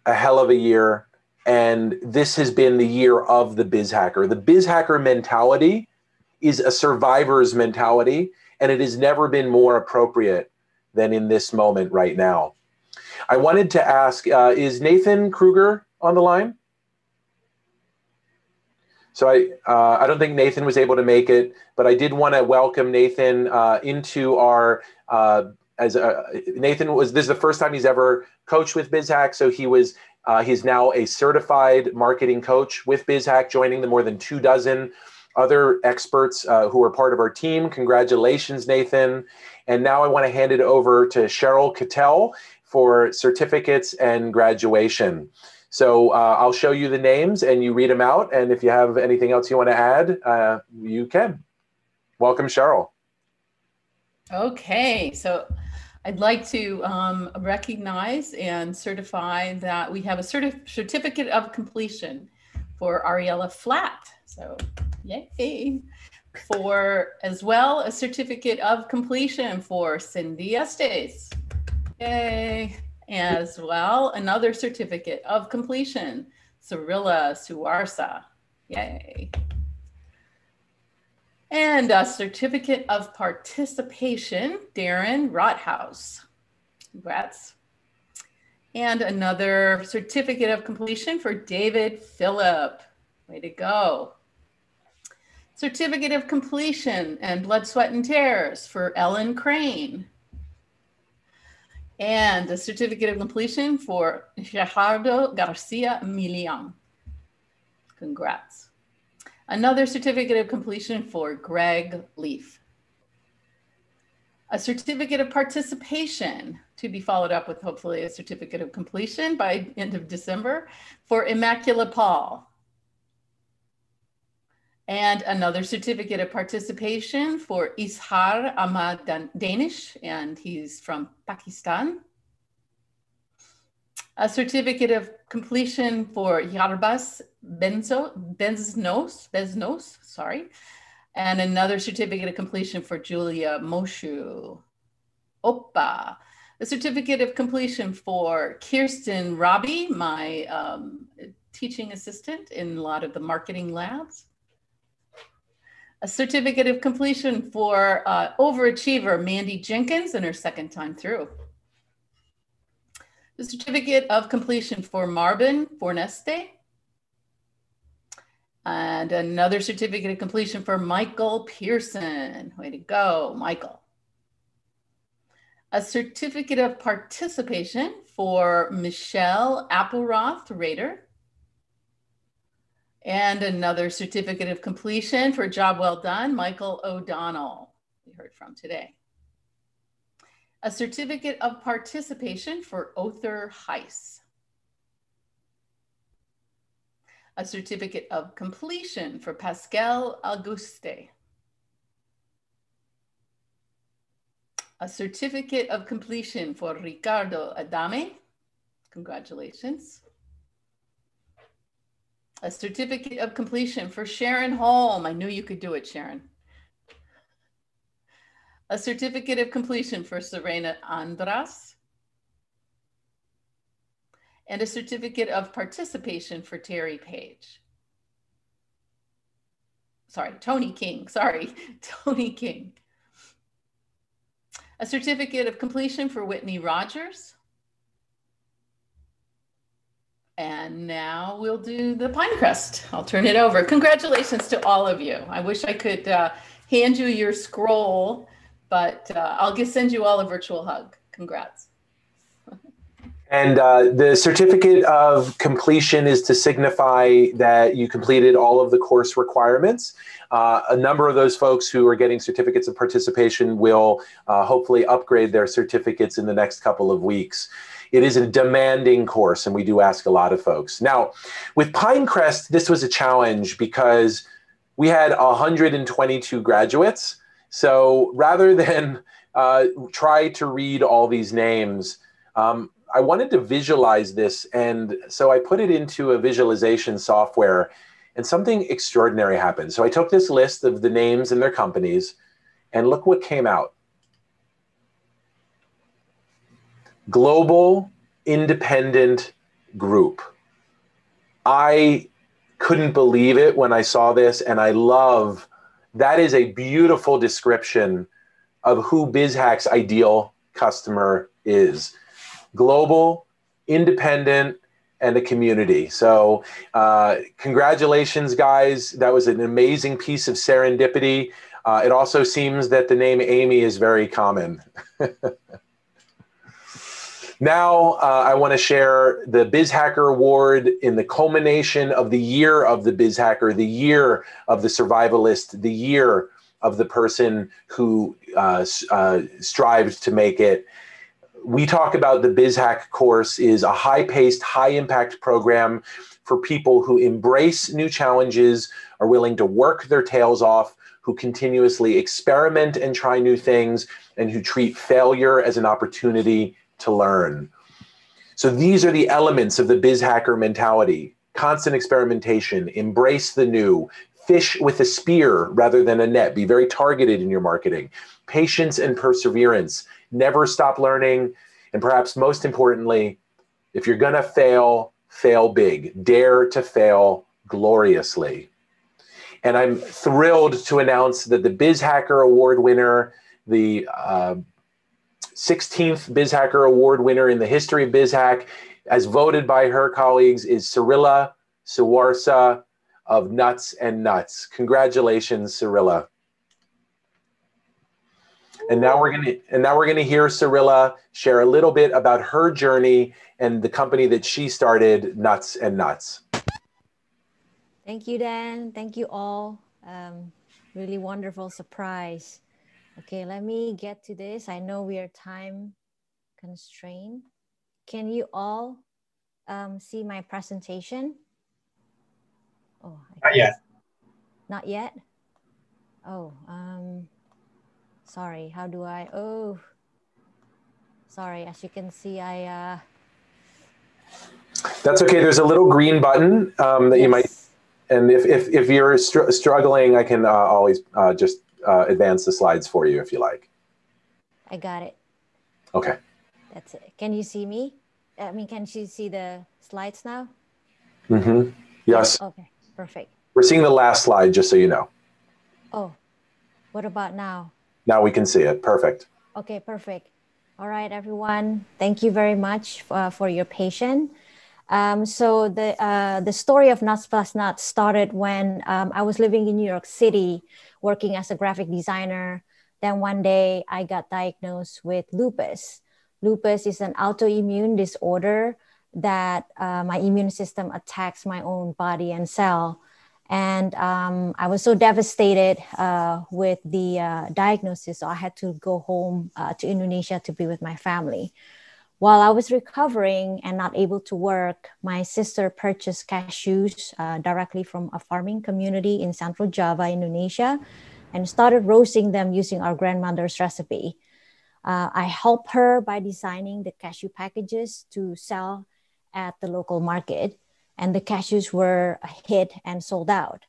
a hell of a year. And this has been the year of the biz hacker. The biz hacker mentality is a survivor's mentality, and it has never been more appropriate than in this moment right now. I wanted to ask uh, is Nathan Kruger on the line? So I, uh, I don't think Nathan was able to make it, but I did want to welcome Nathan uh, into our, uh, as a, Nathan was, this is the first time he's ever coached with BizHack. So he was, uh, he's now a certified marketing coach with BizHack, joining the more than two dozen other experts uh, who are part of our team. Congratulations, Nathan. And now I want to hand it over to Cheryl Cattell for certificates and graduation. So uh, I'll show you the names and you read them out. And if you have anything else you want to add, uh, you can. Welcome, Cheryl. Okay, so I'd like to um, recognize and certify that we have a certif certificate of completion for Ariella Flat. So yay. For as well a certificate of completion for Cindy Estes. Yay as well another certificate of completion, Cyrilla Suwarsa. Yay. And a certificate of participation, Darren Rothaus. Congrats. And another certificate of completion for David Phillip. Way to go. Certificate of completion and blood, sweat, and tears for Ellen Crane. And a certificate of completion for Gerardo Garcia Milian. Congrats. Another certificate of completion for Greg Leaf. A certificate of participation to be followed up with hopefully a certificate of completion by end of December for Immaculate Paul. And another certificate of participation for Ishar Ahmad Danish, and he's from Pakistan. A certificate of completion for Yarbas Benzo, Beznos, Beznos, sorry. And another certificate of completion for Julia Moshu. Opa. A certificate of completion for Kirsten Robbie, my um, teaching assistant in a lot of the marketing labs a certificate of completion for uh, overachiever Mandy Jenkins in her second time through. The certificate of completion for Marvin Forneste. And another certificate of completion for Michael Pearson. Way to go, Michael. A certificate of participation for Michelle Appleroth Rader. And another certificate of completion for job well done, Michael O'Donnell, we heard from today. A certificate of participation for Other Heiss. A certificate of completion for Pascal Auguste. A certificate of completion for Ricardo Adame. Congratulations a certificate of completion for Sharon Holm. I knew you could do it, Sharon. A certificate of completion for Sirena Andras. And a certificate of participation for Terry Page. Sorry, Tony King. Sorry, Tony King. A certificate of completion for Whitney Rogers. And now we'll do the Pinecrest. I'll turn it over. Congratulations to all of you. I wish I could uh, hand you your scroll, but uh, I'll just send you all a virtual hug. Congrats. And uh, the certificate of completion is to signify that you completed all of the course requirements. Uh, a number of those folks who are getting certificates of participation will uh, hopefully upgrade their certificates in the next couple of weeks. It is a demanding course, and we do ask a lot of folks. Now, with Pinecrest, this was a challenge because we had 122 graduates. So rather than uh, try to read all these names, um, I wanted to visualize this. And so I put it into a visualization software, and something extraordinary happened. So I took this list of the names and their companies, and look what came out. Global independent group. I couldn't believe it when I saw this, and I love that is a beautiful description of who BizHack's ideal customer is global, independent, and a community. So, uh, congratulations, guys. That was an amazing piece of serendipity. Uh, it also seems that the name Amy is very common. now, uh, I want to share the Biz Hacker Award in the culmination of the year of the Biz Hacker, the year of the survivalist, the year of the person who uh, uh, strived to make it. We talk about the Biz Hack course is a high-paced, high-impact program for people who embrace new challenges, are willing to work their tails off, who continuously experiment and try new things, and who treat failure as an opportunity to learn. So these are the elements of the BizHacker mentality. Constant experimentation, embrace the new, fish with a spear rather than a net, be very targeted in your marketing, patience and perseverance, never stop learning. And perhaps most importantly, if you're going to fail, fail big, dare to fail gloriously. And I'm thrilled to announce that the BizHacker Award winner, the uh, 16th BizHacker Award winner in the history of BizHack, as voted by her colleagues, is Cyrilla Suwarsa of Nuts and Nuts. Congratulations, Cyrilla. And now we're gonna and now we're gonna hear Cyrilla share a little bit about her journey and the company that she started, Nuts and Nuts. Thank you, Dan. Thank you all. Um, really wonderful surprise. Okay, let me get to this. I know we are time constrained. Can you all um, see my presentation? Oh, not yet. Not yet. Oh, um, sorry how do i oh sorry as you can see i uh that's okay there's a little green button um, that yes. you might and if if, if you're str- struggling i can uh, always uh, just uh, advance the slides for you if you like. I got it. Okay. That's it. Can you see me? I mean can you see the slides now? Mm-hmm. Yes. Okay perfect. We're seeing the last slide just so you know. Oh what about now? Now we can see it. Perfect. Okay, perfect. All right, everyone. Thank you very much uh, for your patience. Um, so the uh, the story of Nuts Plus Nuts started when um, I was living in New York City, working as a graphic designer. Then one day I got diagnosed with lupus. Lupus is an autoimmune disorder that uh, my immune system attacks my own body and cell. And um, I was so devastated uh, with the uh, diagnosis, so I had to go home uh, to Indonesia to be with my family. While I was recovering and not able to work, my sister purchased cashews uh, directly from a farming community in Central Java, Indonesia, and started roasting them using our grandmother's recipe. Uh, I helped her by designing the cashew packages to sell at the local market and the cashews were a hit and sold out.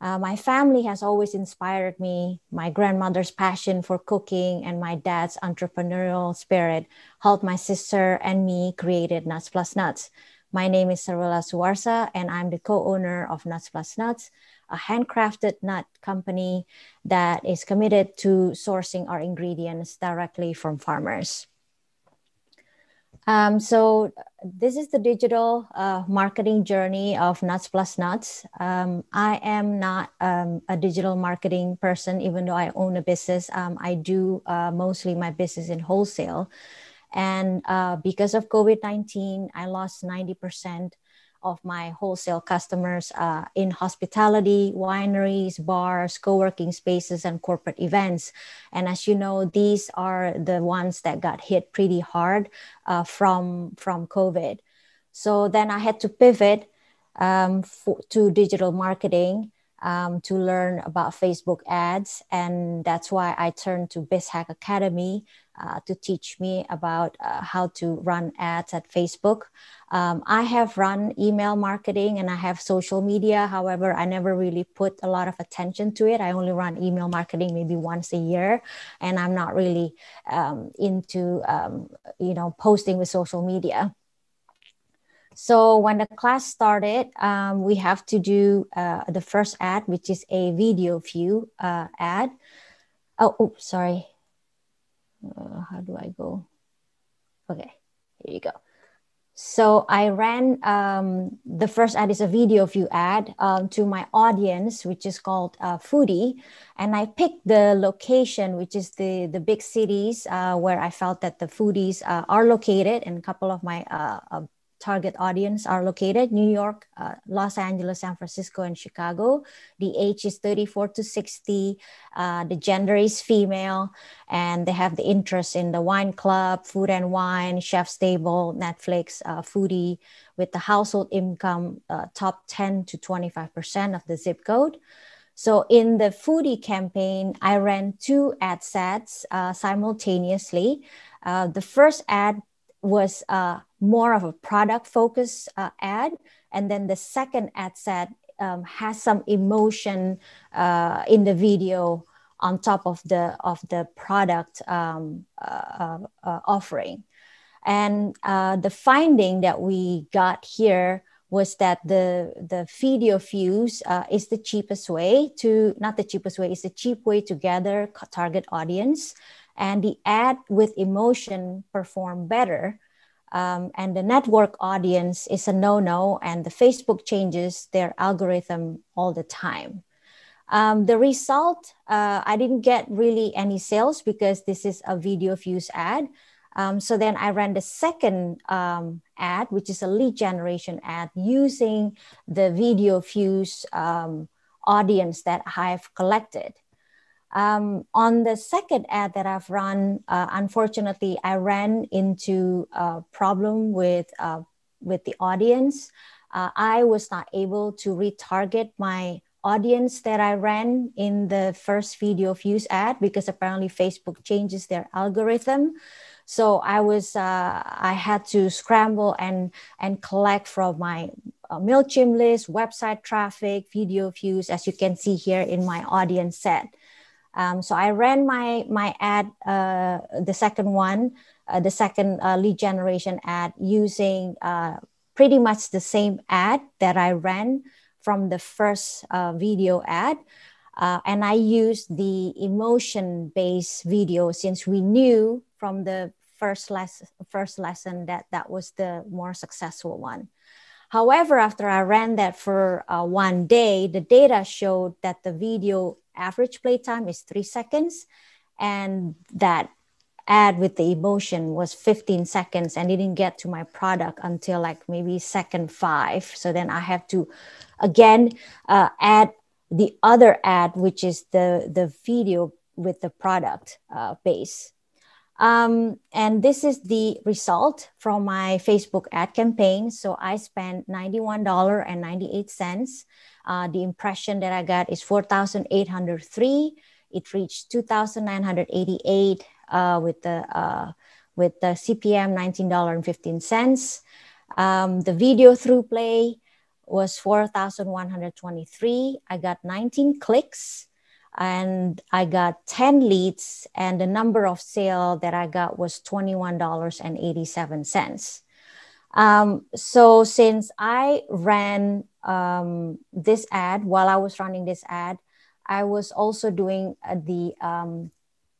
Uh, my family has always inspired me. My grandmother's passion for cooking and my dad's entrepreneurial spirit helped my sister and me created Nuts Plus Nuts. My name is Cyrilla Suwarsa, and I'm the co-owner of Nuts Plus Nuts, a handcrafted nut company that is committed to sourcing our ingredients directly from farmers. Um, so this is the digital uh, marketing journey of Nuts Plus Nuts. Um, I am not um, a digital marketing person, even though I own a business. Um, I do uh, mostly my business in wholesale. And uh, because of COVID 19, I lost 90% of my wholesale customers uh, in hospitality, wineries, bars, co working spaces, and corporate events. And as you know, these are the ones that got hit pretty hard uh, from, from COVID. So then I had to pivot um, for, to digital marketing. Um, to learn about Facebook ads. And that's why I turned to BizHack Academy uh, to teach me about uh, how to run ads at Facebook. Um, I have run email marketing and I have social media. However, I never really put a lot of attention to it. I only run email marketing maybe once a year, and I'm not really um, into um, you know posting with social media. So when the class started, um, we have to do uh, the first ad, which is a video view uh, ad. Oh, oh sorry. Uh, how do I go? Okay, here you go. So I ran um, the first ad is a video view ad um, to my audience, which is called uh, Foodie, and I picked the location, which is the the big cities uh, where I felt that the foodies uh, are located, and a couple of my uh, uh, target audience are located New York, uh, Los Angeles, San Francisco, and Chicago. The age is 34 to 60. Uh, the gender is female, and they have the interest in the wine club, food and wine, chef's table, Netflix, uh, foodie, with the household income uh, top 10 to 25% of the zip code. So in the foodie campaign, I ran two ad sets uh, simultaneously. Uh, the first ad was uh, more of a product focused uh, ad. And then the second ad set um, has some emotion uh, in the video on top of the of the product um, uh, uh, offering. And uh, the finding that we got here was that the the video views uh, is the cheapest way to not the cheapest way is the cheap way to gather target audience and the ad with emotion perform better um, and the network audience is a no-no and the facebook changes their algorithm all the time. Um, the result uh, i didn't get really any sales because this is a video views ad. Um, so then i ran the second um, ad which is a lead generation ad using the video views um, audience that i've collected um, on the second ad that I've run, uh, unfortunately, I ran into a problem with uh, with the audience. Uh, I was not able to retarget my audience that I ran in the first video views ad because apparently Facebook changes their algorithm. So I was uh, I had to scramble and and collect from my uh, Mailchimp list, website traffic, video views, as you can see here in my audience set. Um, so I ran my my ad, uh, the second one, uh, the second uh, lead generation ad, using uh, pretty much the same ad that I ran from the first uh, video ad. Uh, and I used the emotion based video since we knew from the first first lesson that that was the more successful one. However, after I ran that for one day, the data showed that the video average playtime is three seconds. And that ad with the emotion was 15 seconds and didn't get to my product until like maybe second five. So then I have to again uh, add the other ad, which is the, the video with the product uh, base. Um, and this is the result from my Facebook ad campaign. So I spent $91.98 uh, the impression that I got is 4,803. It reached 2,988 uh, with the uh, with the CPM $19.15. Um, the video through play was 4,123. I got 19 clicks and I got 10 leads, and the number of sale that I got was $21.87. Um, so since I ran um, this ad while I was running this ad, I was also doing uh, the um,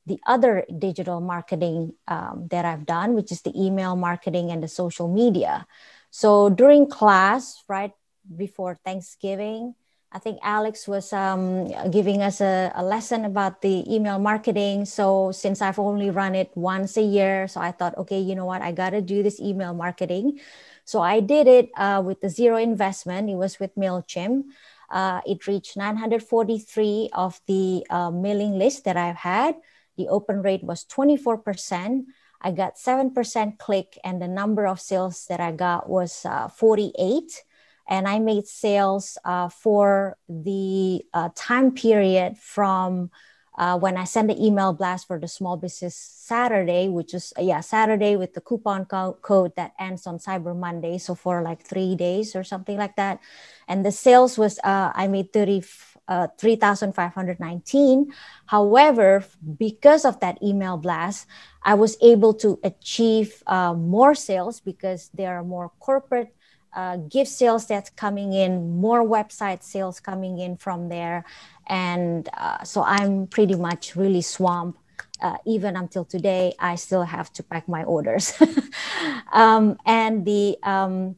the other digital marketing um, that I've done, which is the email marketing and the social media. So during class, right before Thanksgiving, I think Alex was um, giving us a, a, lesson about the email marketing. So since I've only run it once a year, so I thought, okay, you know what, I got to do this email marketing. So I did it uh, with the zero investment. It was with MailChimp. Uh, it reached 943 of the uh, mailing list that I've had. The open rate was 24%. I got 7% click, and the number of sales that I got was uh, 48 and I made sales uh, for the uh, time period from uh, when I sent the email blast for the small business Saturday, which is yeah Saturday with the coupon co- code that ends on Cyber Monday, so for like three days or something like that, and the sales was uh, I made thirty. Uh, 3,519. However, because of that email blast, I was able to achieve uh, more sales because there are more corporate uh, gift sales that's coming in, more website sales coming in from there. And uh, so I'm pretty much really swamped uh, even until today, I still have to pack my orders. um, and the um,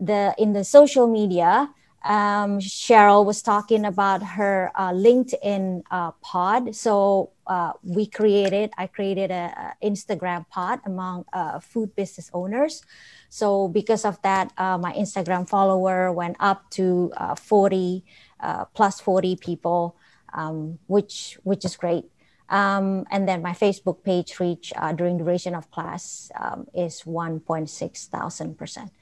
the in the social media, um, Cheryl was talking about her uh, LinkedIn uh, pod. So uh, we created, I created a, a Instagram pod among uh, food business owners. So because of that, uh, my Instagram follower went up to uh, 40 plus 40 people, um, which which is great. Um, and then my Facebook page reach during duration of class um, is 1.6 thousand percent.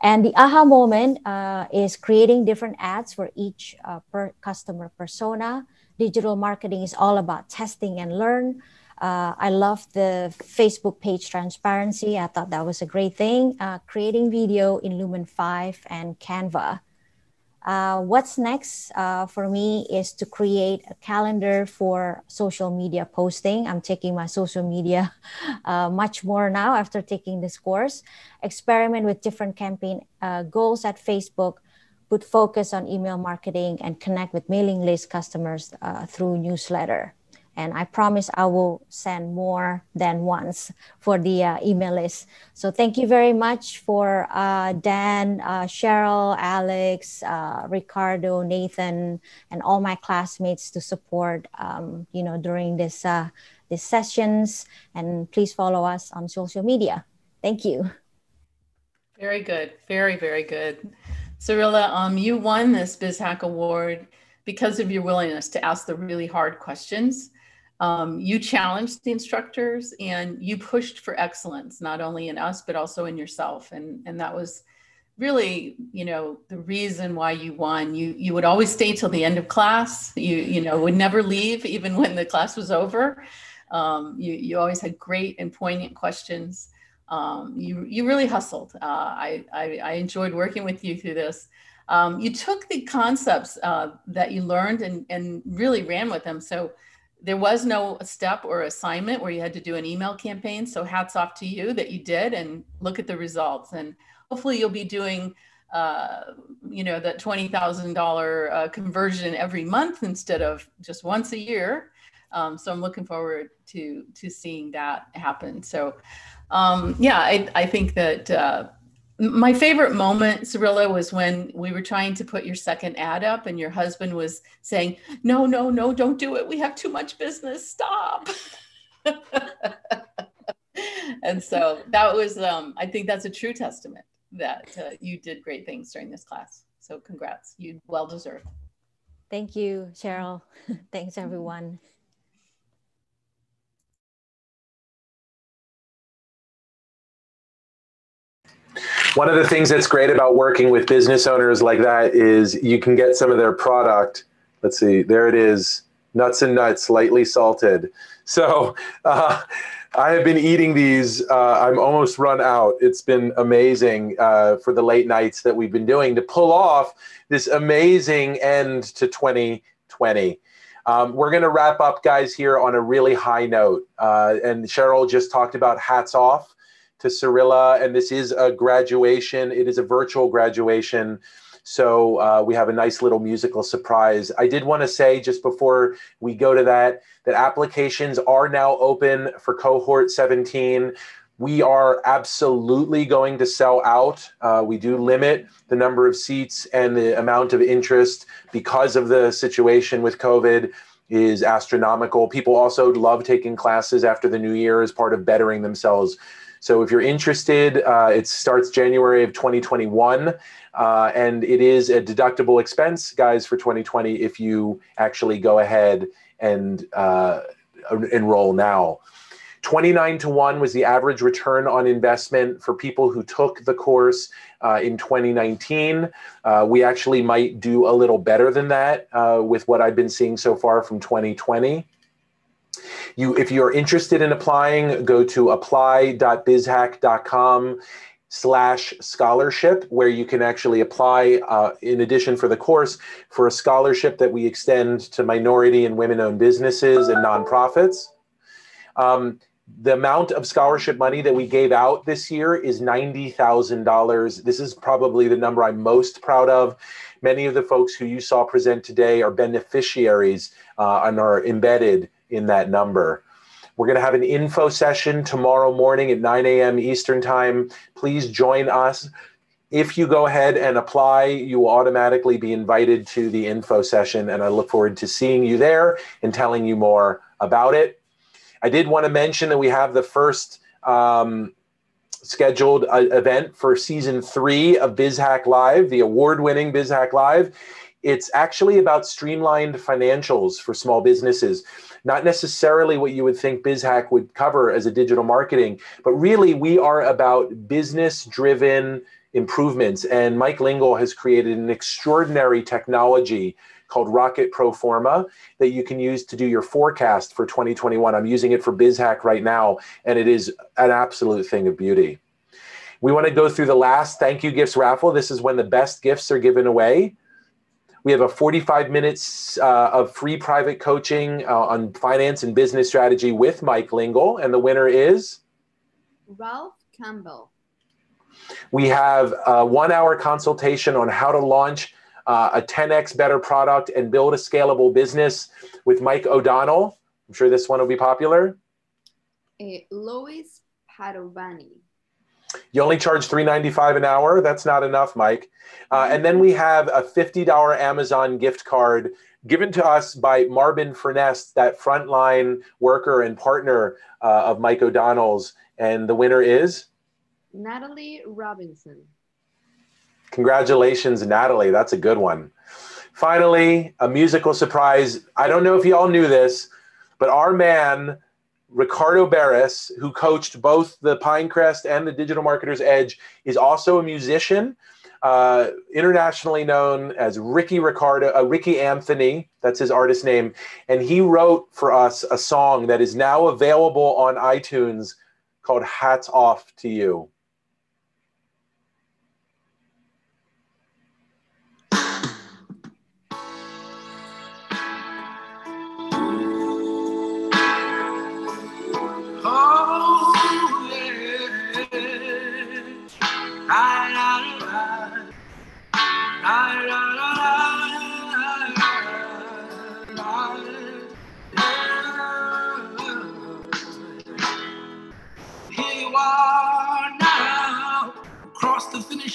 And the aha moment uh, is creating different ads for each uh, per customer persona. Digital marketing is all about testing and learn. Uh, I love the Facebook page transparency. I thought that was a great thing. Uh, creating video in Lumen 5 and Canva. Uh, what's next uh, for me is to create a calendar for social media posting. I'm taking my social media uh, much more now after taking this course. Experiment with different campaign uh, goals at Facebook, put focus on email marketing, and connect with mailing list customers through newsletter and I promise I will send more than once for the uh, email list. So thank you very much for uh, Dan, uh, Cheryl, Alex, uh, Ricardo, Nathan, and all my classmates to support, um, you know, during this uh, these sessions. And please follow us on social media. Thank you. Very good. Very, very good. Cyrilla, um, you won this BizHack Award because of your willingness to ask the really hard questions um, you challenged the instructors and you pushed for excellence, not only in us, but also in yourself. And, and that was really, you know, the reason why you won. You, you would always stay till the end of class. You, you know, would never leave even when the class was over. Um, you, you always had great and poignant questions. Um, you, you really hustled. Uh, I, I, I, enjoyed working with you through this. Um, you took the concepts uh, that you learned and, and really ran with them. So there was no step or assignment where you had to do an email campaign. So hats off to you that you did and look at the results. And hopefully you'll be doing, uh, you know, that $20,000 uh, conversion every month instead of just once a year. Um, so I'm looking forward to, to seeing that happen. So um, yeah, I, I think that uh, my favorite moment, Cyrilla, was when we were trying to put your second ad up and your husband was saying, No, no, no, don't do it. We have too much business. Stop. and so that was, um, I think that's a true testament that uh, you did great things during this class. So congrats. You well deserved. Thank you, Cheryl. Thanks, everyone. One of the things that's great about working with business owners like that is you can get some of their product. Let's see, there it is nuts and nuts, lightly salted. So uh, I have been eating these. Uh, I'm almost run out. It's been amazing uh, for the late nights that we've been doing to pull off this amazing end to 2020. Um, we're going to wrap up, guys, here on a really high note. Uh, and Cheryl just talked about hats off to Cyrilla, and this is a graduation. It is a virtual graduation. So uh, we have a nice little musical surprise. I did want to say just before we go to that, that applications are now open for cohort 17. We are absolutely going to sell out. Uh, we do limit the number of seats and the amount of interest because of the situation with COVID is astronomical. People also love taking classes after the new year as part of bettering themselves so if you're interested, uh, it starts January of 2021. Uh, and it is a deductible expense, guys, for 2020 if you actually go ahead and uh, enroll now. 29 to 1 was the average return on investment for people who took the course uh, in 2019. Uh, we actually might do a little better than that uh, with what I've been seeing so far from 2020. You, if you're interested in applying, go to apply.bizhack.com slash scholarship where you can actually apply uh, in addition for the course for a scholarship that we extend to minority and women-owned businesses and nonprofits. Um, the amount of scholarship money that we gave out this year is $90000 this is probably the number i'm most proud of. Many of the folks who you saw present today are beneficiaries uh, and are embedded in that number. We're going to have an info session tomorrow morning at 9 a.m. Eastern Time. Please join us. If you go ahead and apply, you will automatically be invited to the info session, and I look forward to seeing you there and telling you more about it. I did want to mention that we have the first um, scheduled uh, event for season three of BizHack Live, the award winning BizHack Live. It's actually about streamlined financials for small businesses. Not necessarily what you would think BizHack would cover as a digital marketing, but really we are about business driven improvements. And Mike Lingle has created an extraordinary technology called Rocket Proforma that you can use to do your forecast for 2021. I'm using it for BizHack right now, and it is an absolute thing of beauty. We want to go through the last thank you gifts raffle. This is when the best gifts are given away. We have a 45 minutes uh, of free private coaching uh, on finance and business strategy with Mike Lingle, and the winner is Ralph Campbell. We have a one hour consultation on how to launch uh, a 10x better product and build a scalable business with Mike O'Donnell. I'm sure this one will be popular. Uh, Lois Padovani. You only charge $3.95 an hour. That's not enough, Mike. Uh, and then we have a $50 Amazon gift card given to us by Marvin Furness, that frontline worker and partner uh, of Mike O'Donnell's. And the winner is? Natalie Robinson. Congratulations, Natalie. That's a good one. Finally, a musical surprise. I don't know if you all knew this, but our man, Ricardo Barris, who coached both the Pinecrest and the Digital Marketers Edge, is also a musician, uh, internationally known as Ricky Ricardo, uh, Ricky Anthony. That's his artist name, and he wrote for us a song that is now available on iTunes called "Hats Off to You."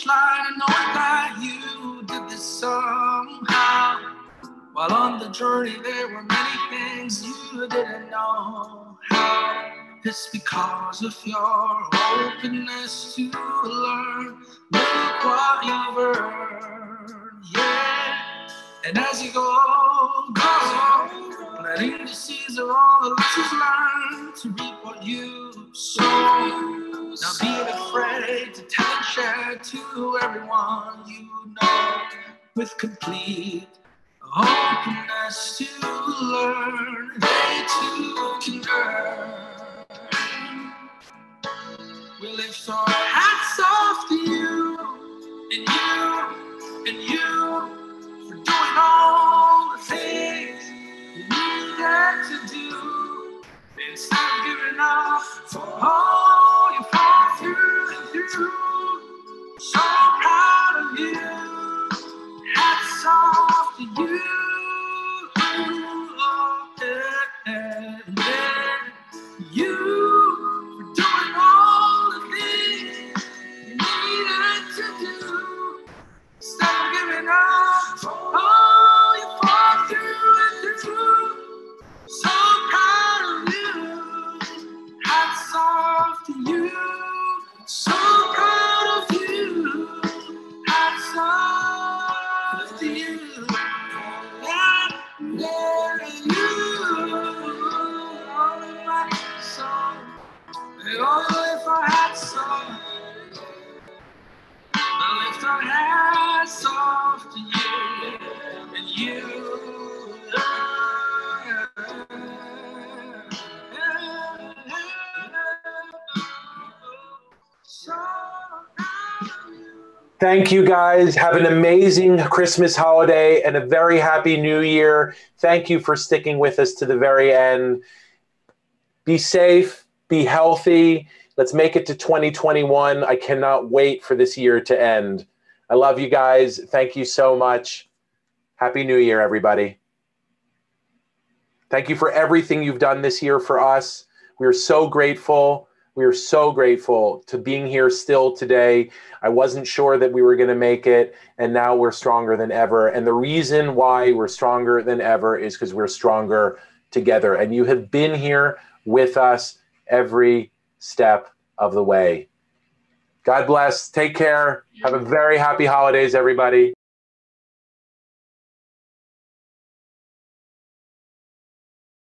Line and knowing that you did this somehow. While on the journey, there were many things you didn't know how. It's because of your openness to learn. Look what you've earned, yeah. And as you go, go, planting the seeds of all the lessons learned to reap what you sow. Not being afraid to tell and share to everyone you know with complete openness to learn. They too can learn. We lift our hats off to you and you and you for doing all the things you needed to do instead giving up for all you fought through and through. So proud of you. Hats off to you. Thank you guys. Have an amazing Christmas holiday and a very happy new year. Thank you for sticking with us to the very end. Be safe, be healthy. Let's make it to 2021. I cannot wait for this year to end. I love you guys. Thank you so much. Happy New Year, everybody. Thank you for everything you've done this year for us. We are so grateful. We are so grateful to being here still today. I wasn't sure that we were going to make it, and now we're stronger than ever. And the reason why we're stronger than ever is because we're stronger together. And you have been here with us every step of the way. God bless. Take care. Have a very happy holidays, everybody.